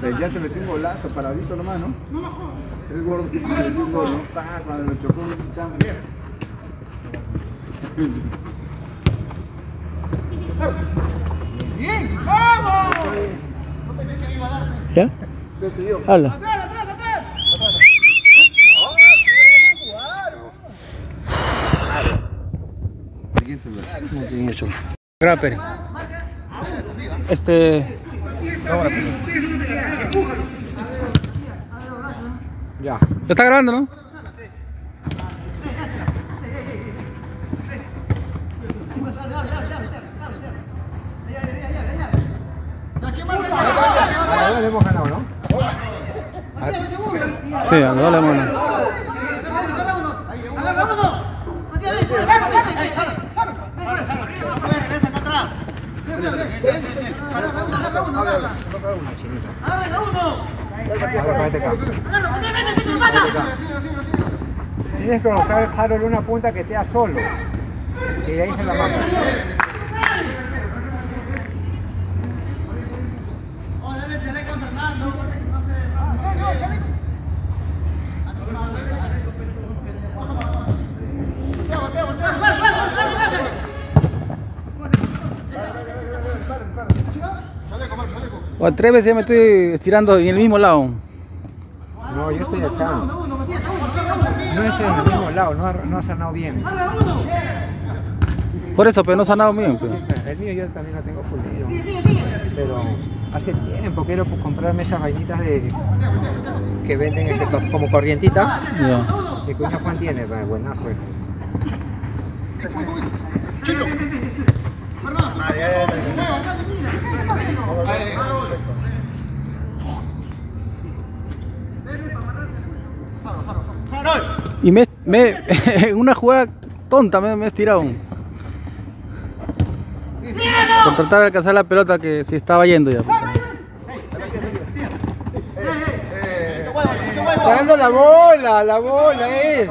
[SPEAKER 1] se metió un golazo, paradito nomás, ¿no? Es gordo, se metió un gol, ¿no? Pa, cuando lo chocó un chambre.
[SPEAKER 4] ¿Ya? Habla.
[SPEAKER 8] Grapper. Este.
[SPEAKER 12] Ya.
[SPEAKER 8] ¿Ya está grabando, no?
[SPEAKER 3] Ahora le hemos ganado, ¿no?
[SPEAKER 8] Sí, a los dos le hemos ganado.
[SPEAKER 3] Ahora, vete acá. Tienes que colocar Harold una punta que esté solo. Y de ahí se la.
[SPEAKER 8] O tres veces ya me estoy estirando en el mismo lado.
[SPEAKER 3] No, yo estoy acá. No es en el mismo lado, no ha, no ha sanado bien.
[SPEAKER 8] Por eso, pero no sanado bien. pues.
[SPEAKER 3] El mío yo también lo tengo fulido. Pero hace tiempo quiero pues, comprarme esas vainitas de que venden este, co- como corrientita.
[SPEAKER 8] Ya.
[SPEAKER 3] ¿Qué coño Juan tiene? Buenazo.
[SPEAKER 8] Y me, me una jugada tonta me, me he estirado. Con tratar de alcanzar la pelota que se estaba yendo ya.
[SPEAKER 3] dando la bola, la bola es.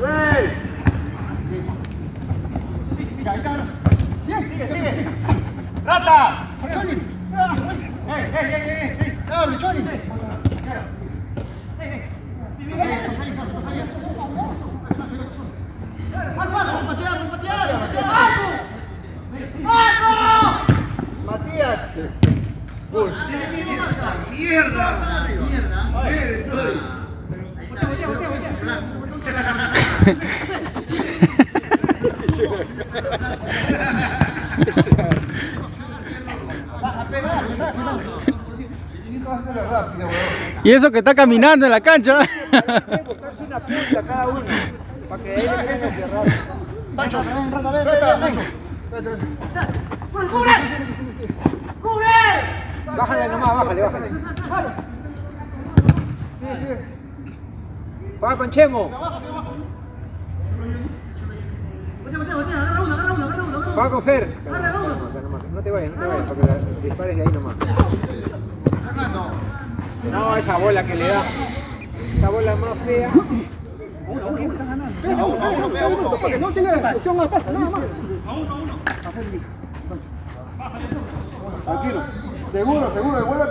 [SPEAKER 3] ¡Güey! Mira, ahí cabrón. Bien, sigue, sigue. ¡Rata! ¡Choni! ¡Ey, Choni! ¡Mierda! ¡Mierda! ¡Mierda! ¡Mierda! ¡Mierda!
[SPEAKER 8] Y eso que está caminando en la cancha.
[SPEAKER 3] una punta cada uno. Para que ahí le queden a cerrar. Bájale nomás, bájale, bájale. Va con Chemo. Va con Fer. No te vayas, no te vayas, porque dispares de ahí nomás. No, esa bola que le da. Esa bola más fea.
[SPEAKER 12] No tiene opción más pasa, nada más.
[SPEAKER 13] Tranquilo. Seguro, seguro, devuelve al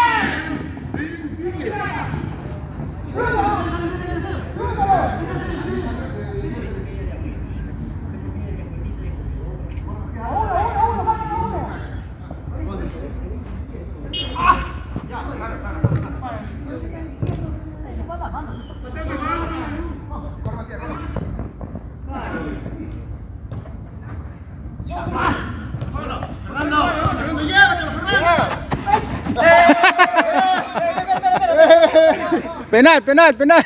[SPEAKER 8] Penal, penal, penal.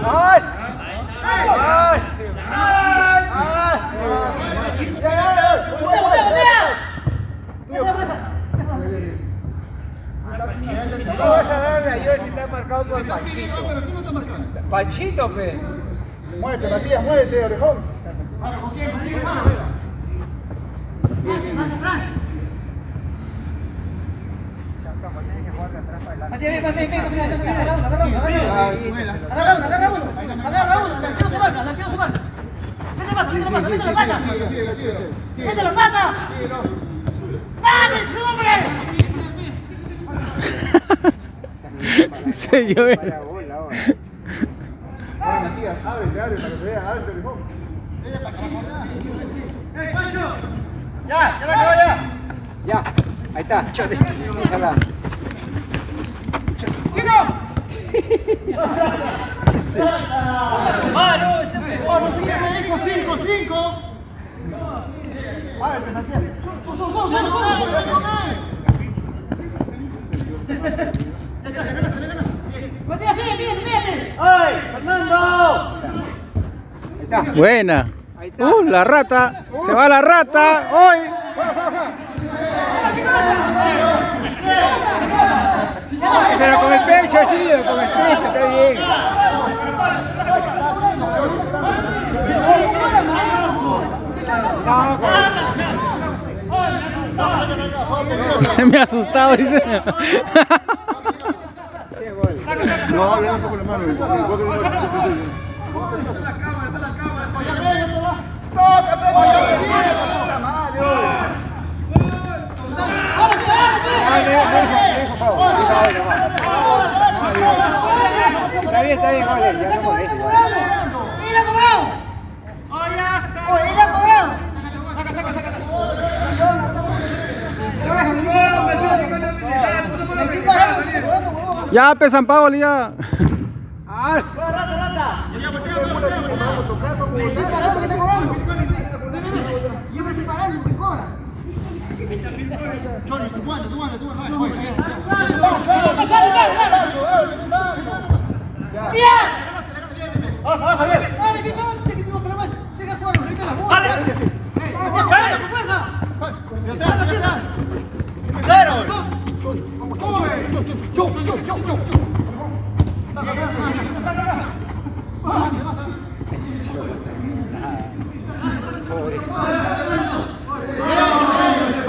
[SPEAKER 3] ¡As! ¡As! ¡As! No vas a darle a Joel si está marcado por Panchito. Panchito, pe.
[SPEAKER 14] Muévete, orejón.
[SPEAKER 4] Agarra uno, agarra uno, agarra uno. Agarra uno, agarra uno, agarra uno, su marca, la quiero su marca. Mete la pata, mete la pata, mete la pata. Mete la pata. ¡Dale, sube!
[SPEAKER 8] Se yo.
[SPEAKER 3] Vaya bola, ahora.
[SPEAKER 14] Ahora, Matías, ábrete, ábrete, para que se vea, ábrete, orejón.
[SPEAKER 3] Ya, ya la acabó ya. Ya, está. Déjala.
[SPEAKER 14] Ábrete, Matías.
[SPEAKER 4] Matías, sigue, sigue, sigue. ¡Ay, Fernando!
[SPEAKER 8] Buena. Uh, la rata. Se va la rata. Hoy.
[SPEAKER 3] Pero con el pecho así, con el pecho, está bien. No, con-
[SPEAKER 8] Me ha asustado, dice.
[SPEAKER 1] No, ya no toco la mano. el gol que no- no- no-
[SPEAKER 3] Está bien, está bien, vale, ya no moleste.
[SPEAKER 4] ¡Y la cobrado! ¡Oye, y la cobrado!
[SPEAKER 8] Ya, pe San Pablo, ya.
[SPEAKER 3] ¡As!
[SPEAKER 4] Me estoy parando, que está cobrando. Yo me estoy parando porque cobra. ¡Dale, que no, te quito con la mano! ¡Siga jugando, ahorita la bola! ¡Dale! ¡Dale, con fuerza!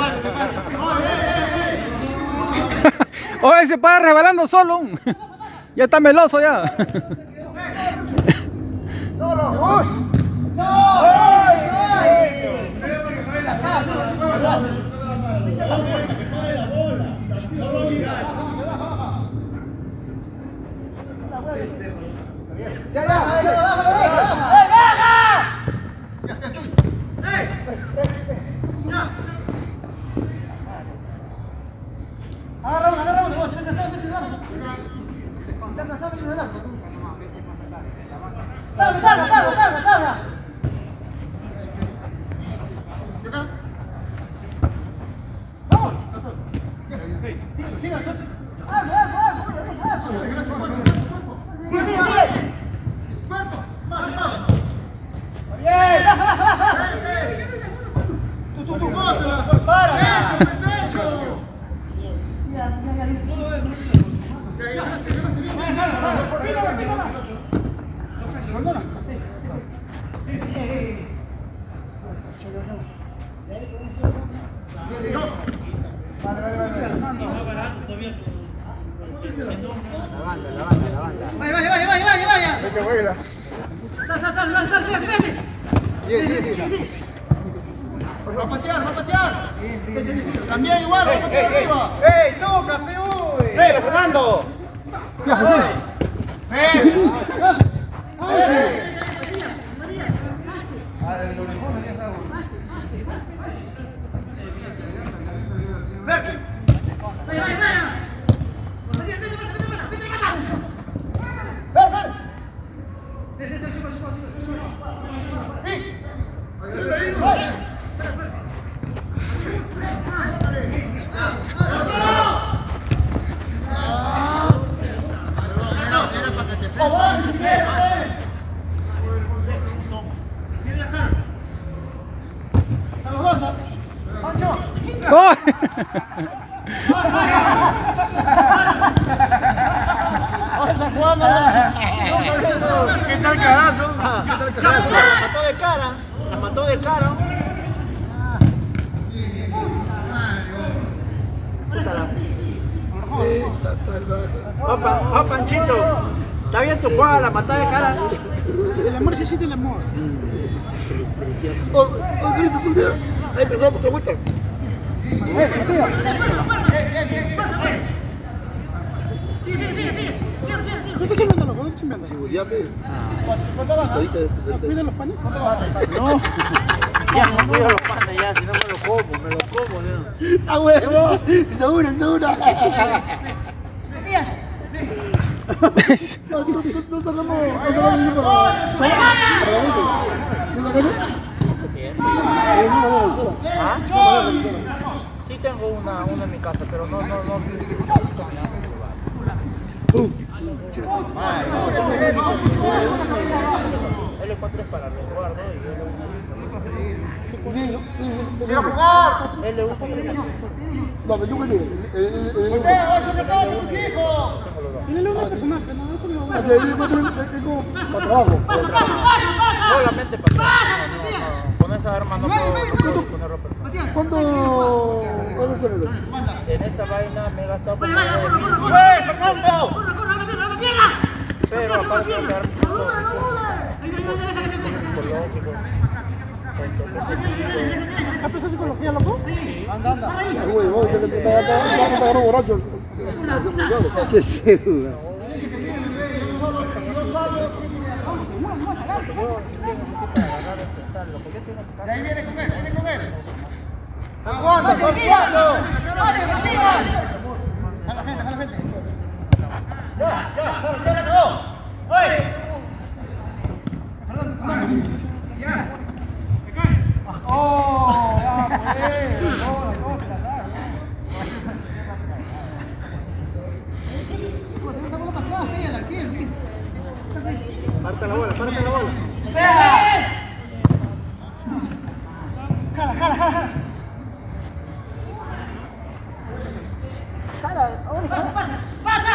[SPEAKER 8] Oye, se para rebalando solo. Ya está meloso ya.
[SPEAKER 4] Agarra
[SPEAKER 14] igual,
[SPEAKER 5] la patada de cara.
[SPEAKER 2] El amor se siente el amor. Precioso. Oh, grito, tú Hay que otra vuelta. Sí, sí, sí, sí. ¿Qué estás chimbeando? ¿Cómo estás chimbeando? Seguridad, ¿Cuánto vas? ¿Cuidan los panes?
[SPEAKER 5] No. Ya, no cuido los panes, ya. Si no me los como, me los como,
[SPEAKER 2] ¡Ah, huevo! ¡Seguro, seguro!
[SPEAKER 5] ¿Ah? Sí tengo una, una en mi casa, pero no, no, no. L4 es para resguardo y
[SPEAKER 2] ¡Quiero jugar!
[SPEAKER 5] L1
[SPEAKER 2] No, pero yo qué tiene una no es para trabajo.
[SPEAKER 5] Solamente para trabajo. Con esa arma no puedo ponerlo personal.
[SPEAKER 2] Matías, ¿cuánto?
[SPEAKER 5] En esta vaina me he gastado.
[SPEAKER 4] ¡Vaya, vaya, corre, corre, corre!
[SPEAKER 5] Fernando!
[SPEAKER 4] ¡Corre, corre, la pierna, la pierna!
[SPEAKER 5] Pero,
[SPEAKER 4] ¡No duda, no duda! ¡Ahí, ahí, ahí!
[SPEAKER 2] ¿Has pensado psicología, loco? Sí. Anda, anda. Borracho. Che, se. De ahí viene con él, viene
[SPEAKER 15] con él.
[SPEAKER 2] Aguanta,
[SPEAKER 5] A la gente, a la
[SPEAKER 4] gente. Ya, ya, ya, ¡Oh! Eh. Parte la bola, parte la bola. Jala, jala, jala, jala. Pasa, pasa, pasa. Pasa,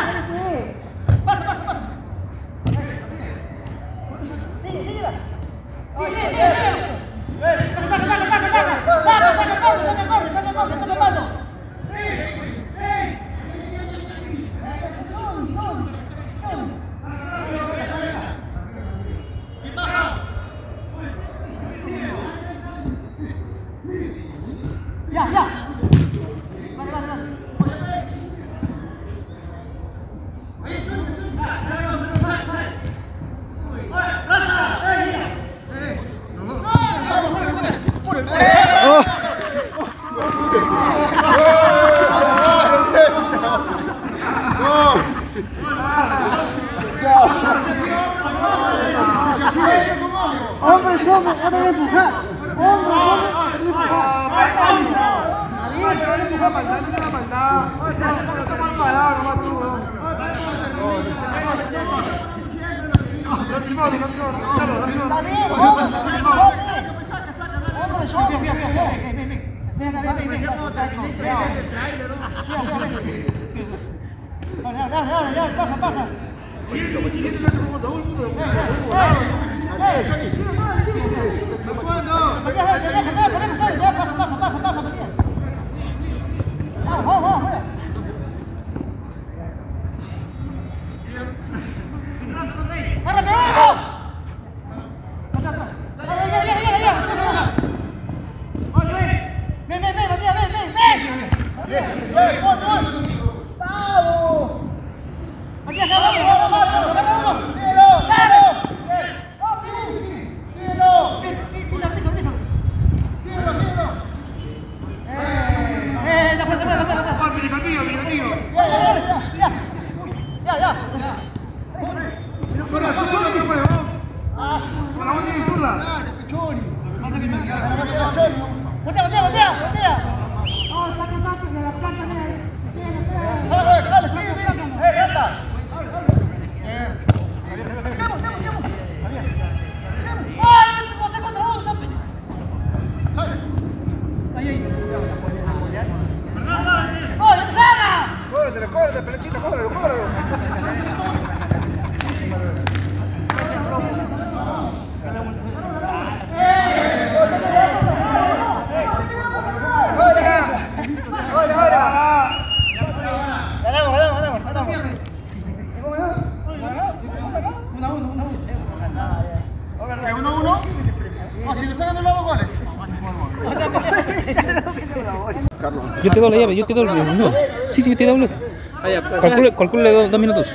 [SPEAKER 8] Yo te doy la llave, yo te doy la llave. No. Sí, sí, yo te doy esa.
[SPEAKER 7] Ah, ya,
[SPEAKER 8] Calcule, calcule dos, dos minutos.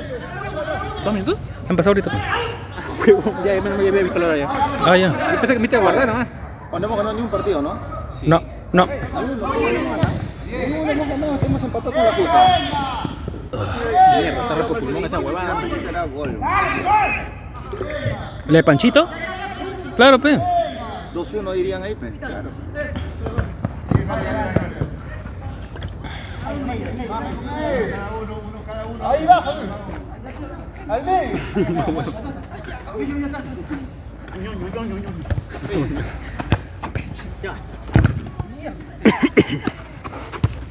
[SPEAKER 8] ¿Dos minutos? Han pasado ahorita. pues.
[SPEAKER 7] ya, ya, me- había visto la hora ya.
[SPEAKER 8] Ah, ya.
[SPEAKER 7] Yo pensé que me iba a guardar nomás.
[SPEAKER 6] O no hemos ganado ni un partido, ¿no?
[SPEAKER 8] No, no.
[SPEAKER 6] No hemos ganado, hemos empatado con la puta.
[SPEAKER 7] Mierda, está re por pulmón esa huevada.
[SPEAKER 6] Era gol.
[SPEAKER 8] ¿La de Panchito? Claro, pe.
[SPEAKER 6] 2-1 irían ahí, pe. Claro.
[SPEAKER 2] Ahí baja. Al medio.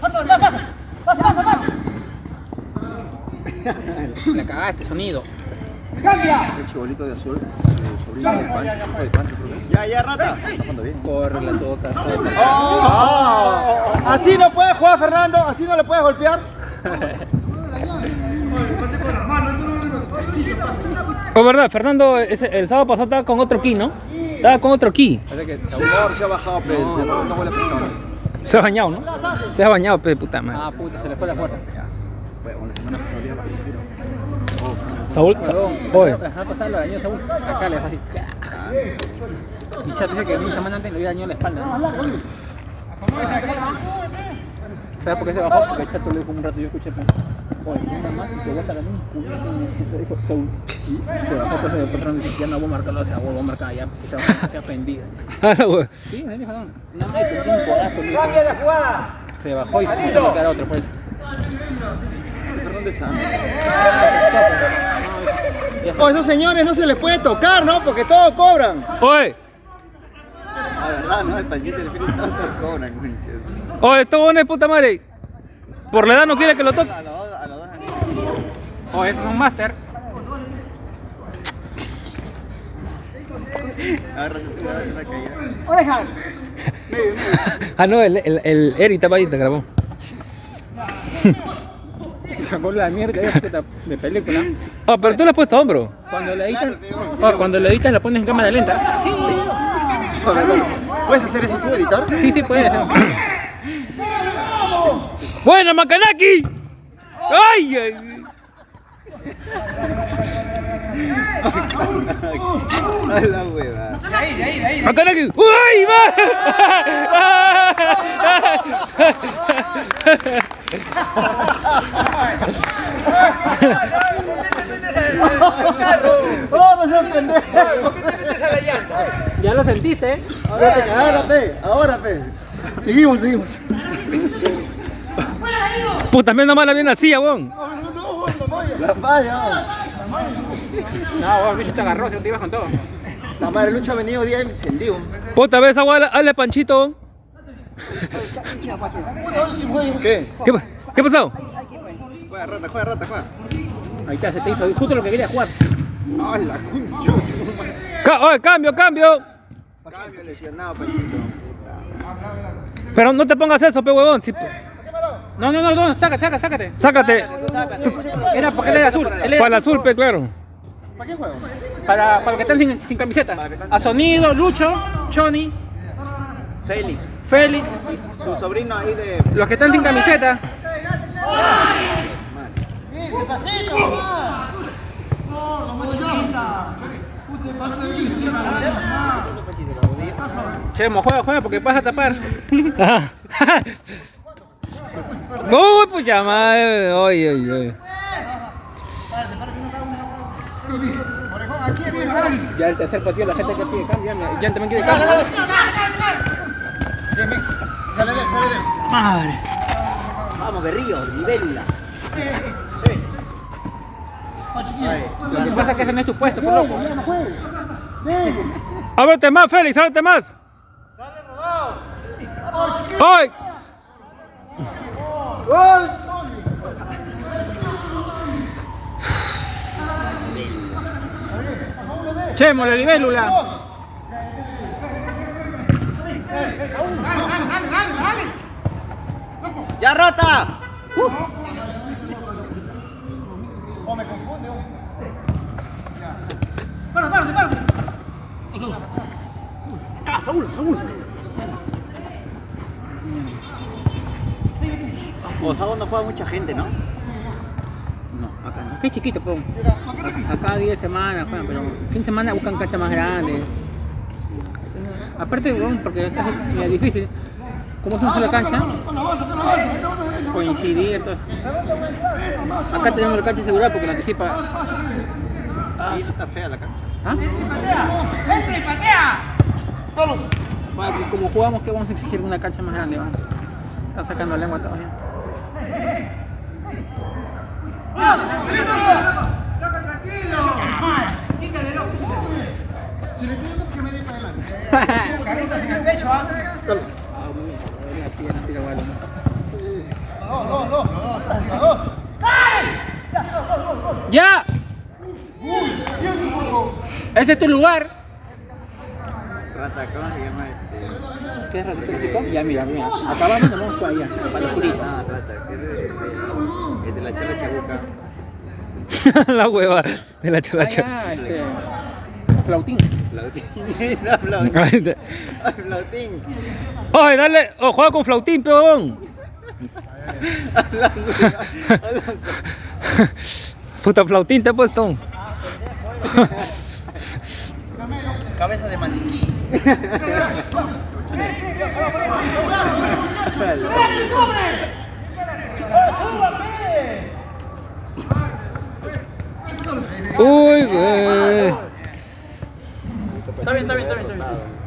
[SPEAKER 16] Pasa, pasa, pasa. Pasa, pasa, pasa.
[SPEAKER 7] La cagaste, sonido.
[SPEAKER 16] Cambia.
[SPEAKER 6] El chibolito de azul, su sobrino de Pancho, hijo de Pancho, creo que es. Ya, ya, rata. Cuando bien.
[SPEAKER 7] Corre la toca.
[SPEAKER 2] Oh, así no puedes jugar, Fernando. Así no le puedes golpear.
[SPEAKER 8] Oh, verdad, Fernando ese- el sábado pasado estaba con otro ki, ¿no? Estaba con otro ki.
[SPEAKER 7] Que se
[SPEAKER 6] ha bajado. No, no huele pescado.
[SPEAKER 8] Se ha bañado, ¿no? Se ha bañado, pe, puta madre.
[SPEAKER 7] Ah, puta, se le fue la puerta.
[SPEAKER 8] Saúl, Sa- oye.
[SPEAKER 7] Acá le dejó así. Mi chat dice que una semana antes le había dañado la espalda. ¿Sabes por qué se bajó? Porque el chato le dijo un rato, yo escuché, pues, oye, mi mamá, te vas a ganar un culito, dijo Saúl. Y se bajó, pues el patrón dice, ya no voy a marcarlo, o sea, voy a marcar ya, porque se, ha ofendido.
[SPEAKER 8] Ah, güey.
[SPEAKER 7] Sí, me dijo, no, no me un codazo, dijo. la jugada! Se bajó y se a quedar otro, pues.
[SPEAKER 6] Fernández
[SPEAKER 7] se-
[SPEAKER 2] Oh, esos señores no se les puede tocar, ¿no? Porque todos cobran.
[SPEAKER 8] oye,
[SPEAKER 6] La verdad, ¿no? El Panchito y el Espíritu Santo cobran, conches.
[SPEAKER 8] Oye, esto bueno es puta madre. Por la edad no quiere que lo toque.
[SPEAKER 7] Oh, máster.
[SPEAKER 6] Tú, agárrate la caída.
[SPEAKER 2] Oreja.
[SPEAKER 8] Ah, no, el, el, el Eri estaba ahí, te grabó.
[SPEAKER 7] Sacó la mierda de, película.
[SPEAKER 8] Ah, pero tú le has puesto a hombro.
[SPEAKER 7] Cuando le editas, oh, cuando le editas la pones en cámara lenta.
[SPEAKER 6] ¿Puedes hacer eso tú, editar?
[SPEAKER 7] Sí, sí, puedes.
[SPEAKER 8] ¡Buena, Macanaki! ¡Ay! ay.
[SPEAKER 6] A la hueva.
[SPEAKER 8] ¡Macanaki! ¡Uy!
[SPEAKER 2] Oh, no seas pendejo.
[SPEAKER 7] Ya lo sentiste, ¿eh?
[SPEAKER 2] Ahora, ahora, pe. Ahora, pe. Seguimos, seguimos.
[SPEAKER 8] Puta, menos mal bien así, weón.
[SPEAKER 2] La falla.
[SPEAKER 7] No, vos, bicho te agarró, si te ibas con todo.
[SPEAKER 2] La madre Lucho ha venido día encendido.
[SPEAKER 8] Puta, ves, agua, hazle panchito.
[SPEAKER 6] ¿Qué?
[SPEAKER 8] ¿Qué, ¿Qué pasó?
[SPEAKER 6] Juega rata, juega rata, juega.
[SPEAKER 7] Ahí está, se te hizo justo lo que quería jugar.
[SPEAKER 6] Ay, la concha.
[SPEAKER 8] Ca- oye, cambio, cambio.
[SPEAKER 6] Cambio lesionado, Panchito.
[SPEAKER 8] Pero no te pongas eso, pe huevón. Si-
[SPEAKER 7] No, no, no, no, sácate, sácate, sácate.
[SPEAKER 8] sácate.
[SPEAKER 7] Era porque él era azul.
[SPEAKER 8] Para el azul, pe, claro.
[SPEAKER 6] ¿Para qué juego?
[SPEAKER 7] Para, para los que están sin, sin camiseta. A Sonido, Lucho, Choni,
[SPEAKER 6] Félix.
[SPEAKER 7] Félix.
[SPEAKER 6] Su sobrino ahí de.
[SPEAKER 7] Los que están sin camiseta. Chemo, juega, juega porque vas a tapar.
[SPEAKER 8] Uy, pucha madre. Oye, oye, oye.
[SPEAKER 7] Ya el tercer partido la gente que pide cambio, ya, ya también quiere cambio.
[SPEAKER 17] Madre. Vamos, Berrío, libélula.
[SPEAKER 7] Lo que pasa es que ese no es tu puesto, por loco.
[SPEAKER 8] Ábrete más, Félix, ábrete más. ¡Ay!
[SPEAKER 7] Chemo, la libélula.
[SPEAKER 6] ¡Ya rata! O sábado no juega mucha gente, ¿no?
[SPEAKER 7] No, acá no. Que es chiquito, pero acá 10 semanas, juegan, pero fin de semana buscan canchas más grandes. Aparte, bueno, porque acá es difícil. Como es una sola cancha, coincidir, todo. Acá tenemos la cancha asegurada porque la anticipa.
[SPEAKER 6] Ah, sí, está fea la cancha.
[SPEAKER 7] ¿Ah?
[SPEAKER 3] ¡Entra y patea!
[SPEAKER 7] Bueno, que como jugamos, que vamos a exigir una cancha más grande? ¿va? Están sacando lengua todavía.
[SPEAKER 3] ¡Loco, tranquilo! ¡Quítale, loco!
[SPEAKER 18] Si le que me dé para adelante.
[SPEAKER 3] Caritas en el pecho, ¿ah?
[SPEAKER 18] Dos, dos, dos. Dos, dos.
[SPEAKER 7] ¡Ya! Ese es tu lugar.
[SPEAKER 6] Rata, ¿cómo se llama este?
[SPEAKER 7] ¿Qué es ratito chico? Ya, mira, mira. Acabamos de monstruo allá, para.
[SPEAKER 6] Ah, rata, que es de, este, es de la chala chabuca.
[SPEAKER 7] la hueva de la chalacha. Ah, este. Flautín.
[SPEAKER 6] Flautín. No, flautín. Flautín.
[SPEAKER 7] Oye, dale. Oh, juega con flautín, peón. Puta flautín te he puesto.
[SPEAKER 6] Cabeza de maniquí.
[SPEAKER 7] Uy, güey.
[SPEAKER 6] Está bien, está bien, está bien. Está bien.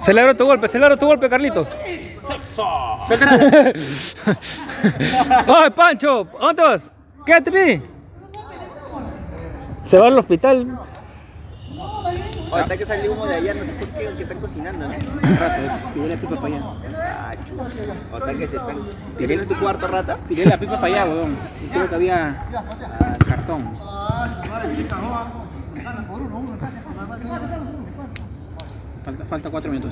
[SPEAKER 7] Celebra tu golpe, celebra tu golpe, Carlitos. ¡Ay, Pancho! ¿Dónde vas? Quédate, pi. Se va al hospital.
[SPEAKER 6] Está que salió humo de allá, no sé por qué, que están cocinando, ¿no?
[SPEAKER 7] Tiré la pipa para allá.
[SPEAKER 6] Ah, chucha. O está que se están. ¿Tienes tu cuarto, rata?
[SPEAKER 7] Tiré la pipa para allá, weón. Y creo que había ah, cartón. Falta, falta cuatro minutos.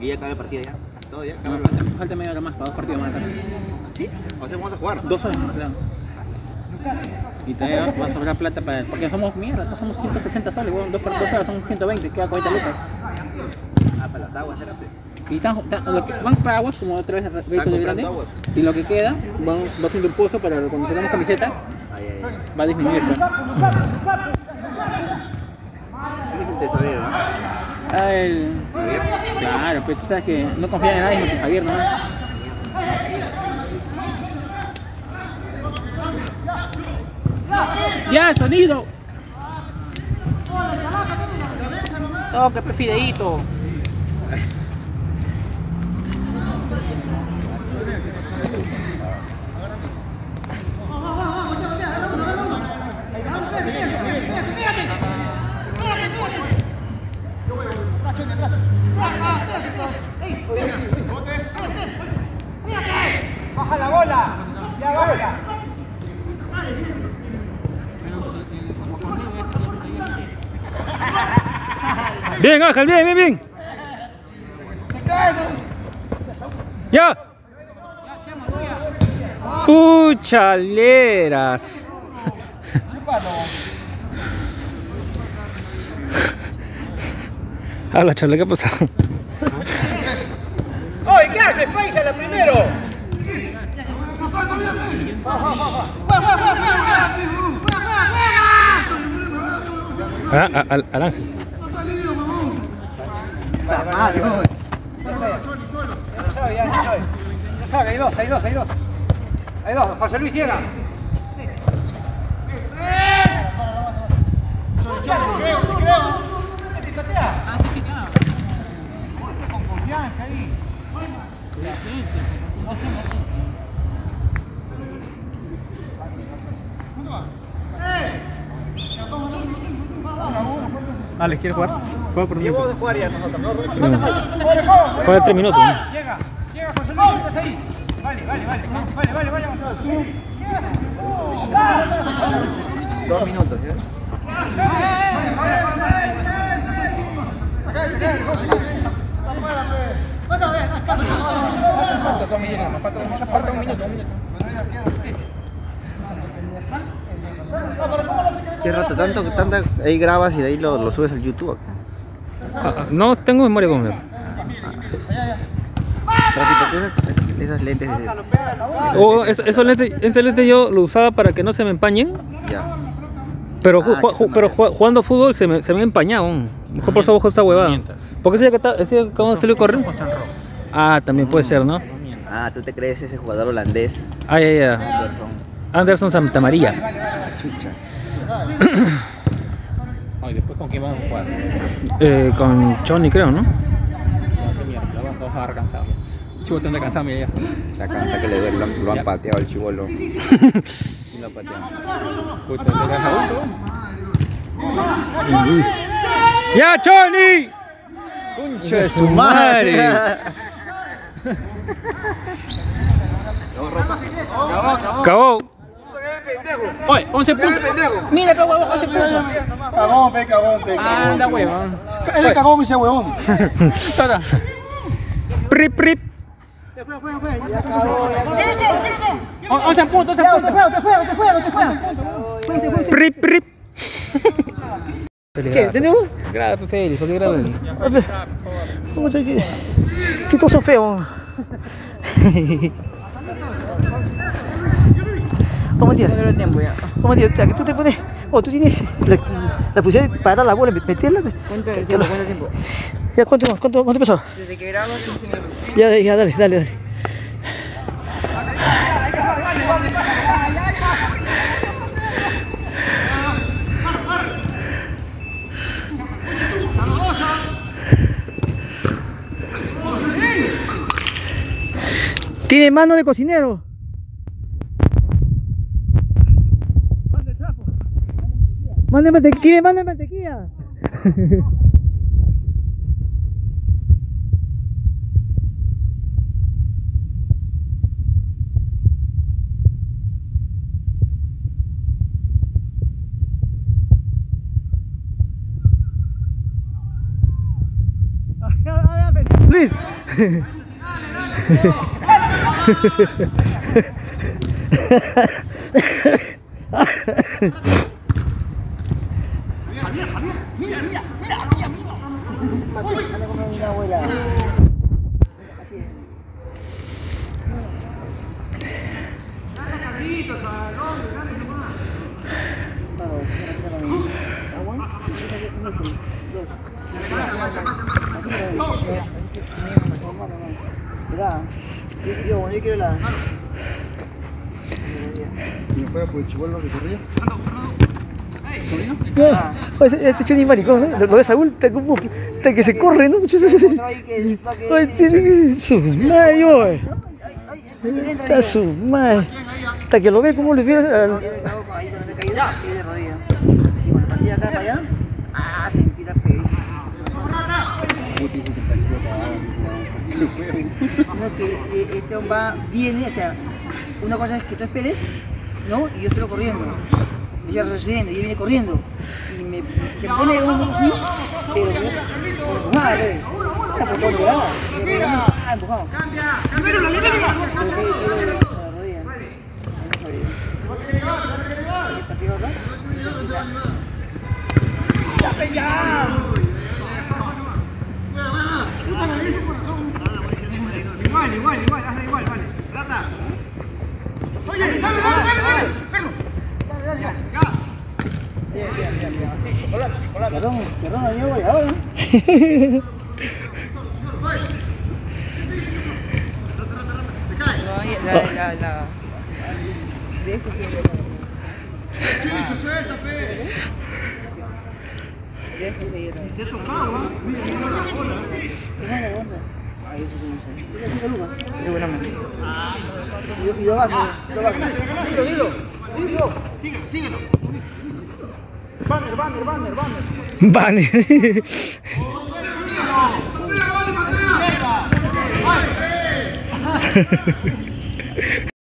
[SPEAKER 6] Y ya acaba el partido ya. Todo ya.
[SPEAKER 7] No, falta, falta media hora más para dos partidos más. casi.
[SPEAKER 6] ¿Sí? O sea, vamos a jugar.
[SPEAKER 7] Dos horas más, claro. Y todavía va a sobrar plata para. Porque somos mierda, no somos 160 soles, weón. Dos por dos horas son 120, queda 40 lucas.
[SPEAKER 6] Ah, para las aguas, espérate.
[SPEAKER 7] Y están, están- lo que, van para aguas, como otra vez el vehículo
[SPEAKER 6] comprando
[SPEAKER 7] grande.
[SPEAKER 6] aguas.
[SPEAKER 7] Y lo que queda van, va haciendo un pozo para cuando sacamos camiseta, va a disminuir. pues.
[SPEAKER 6] ¿Quién es el tesorero, no?
[SPEAKER 7] Ah, el- Claro, pero tú sabes que no confía en nadie más que Javier nomás. ¡Ya, sonido! Toque, pues, fideíto.
[SPEAKER 3] ¡Baja la bola! ¡Ya baja!
[SPEAKER 7] Bien, Ángel, bien, bien, bien. Ya. Puchaleras. Habla, chale, ¿qué pasa?
[SPEAKER 3] ¡Oye, qué haces, paisa, la primero!
[SPEAKER 7] Ah, ah, al, al Ángel.
[SPEAKER 3] Ya sabe, hay dos, hay dos, hay dos. Hay dos, José Luis llega. Confianza ahí.
[SPEAKER 19] Alex, ¿quieres jugar? Juega por un
[SPEAKER 6] jugar ya nosotros, ¿no?
[SPEAKER 7] Juega tres minutos.
[SPEAKER 3] Llega, llega José Luis, estás ahí. Vale, vale, vale. Vale, vale, vale.
[SPEAKER 6] Dos minutos, ¿ya?
[SPEAKER 7] Falta un minuto, un minuto.
[SPEAKER 6] Qué rato, tanto, tanta, ahí grabas y de ahí lo, lo subes al YouTube. acá.
[SPEAKER 8] Ah, no tengo memoria con él.
[SPEAKER 6] Esas, lentes de...
[SPEAKER 8] O es- esos lentes, yo lo usaba para que no se me empañen.
[SPEAKER 6] Ya.
[SPEAKER 8] Pero,
[SPEAKER 6] Ah,
[SPEAKER 8] ju- pero ju- jugando fútbol se me, se me ha empañado. Mejor por eso bajo esa huevada. Porque ese que está, ese que acabamos de salir corriendo. Ah, también puede ser, ¿no?
[SPEAKER 6] Ah, ¿tú te crees ese jugador holandés?
[SPEAKER 8] Ah, ya, ya.
[SPEAKER 6] Anderson.
[SPEAKER 8] Anderson Santa María.
[SPEAKER 6] Chucha.
[SPEAKER 8] Ay, después con quién vamos a jugar. Eh, con Johnny, creo, ¿no? Vamos a cansado. Chivo tendrá cansado ya.
[SPEAKER 6] La canta que le lo, han- lo han pateado el chivolo.
[SPEAKER 8] Y lo pateamos. Puta, ¿te das a gusto? ¡Ya, Johnny! ¡Concha de su madre! Acabó. Oye, 11 puntos. Mira, acá abajo, 11 puntos.
[SPEAKER 2] Cagón, pe, cagón, pe.
[SPEAKER 8] Anda, huevón.
[SPEAKER 2] Él es cagón ese huevón.
[SPEAKER 8] Prip, prip. On- 11 puntos, 11 puntos.
[SPEAKER 20] te juego, te juego, te juego.
[SPEAKER 8] Prip.
[SPEAKER 20] ¿Qué? ¿Tenemos?
[SPEAKER 8] Grave, Félix, ¿por qué?
[SPEAKER 20] ¿Cómo se que? Si. ¿Cómo tío? ¿Cómo tío? Tú te pones. Oh, tú tienes la, la posibilidad de parar la bola, meterla. ¿Cuánto tiempo? ¿Cuánto tiempo? Ya, ¿cuánto, cuánto, cuánto?
[SPEAKER 4] Desde que grabo 15 minutos.
[SPEAKER 20] Ya, ya, dale, dale, dale. Tiene mano de cocinero. Mano de mantequilla. De mantequilla. Luis.
[SPEAKER 4] Yo, yo quiero la.
[SPEAKER 1] ¿Y fue por el chivolo que corría?
[SPEAKER 20] Oh, ese, chuni maricón, ¿no? Lo, a Saúl, está como está que se corre, ¿no?
[SPEAKER 4] Que, que-
[SPEAKER 20] Ay, tiene- Su madre, oye. Está su madre. Hasta que lo ve como le viene al-
[SPEAKER 4] de de ah. No, que eh, este hombre va, viene, o sea, una cosa es que tú esperes, ¿no? Y yo espero corriendo. Me sigue retrocediendo y él viene corriendo. Se pone un así, pero me por su madre. Era por todo lado. Ah, empujado. Pero caí- Cerrón, ahora.
[SPEAKER 10] La, la, la.
[SPEAKER 4] De sí,
[SPEAKER 10] Chicho.
[SPEAKER 4] Ahí eso sí, no sé. Mira, sí, Lucas.
[SPEAKER 10] Seguramente.
[SPEAKER 4] Y, y dos vasos, dos vasos.
[SPEAKER 10] Dilo, dilo. Dilo. Síguelo, síguelo. Banner, banner, banner, banner.
[SPEAKER 20] Banner.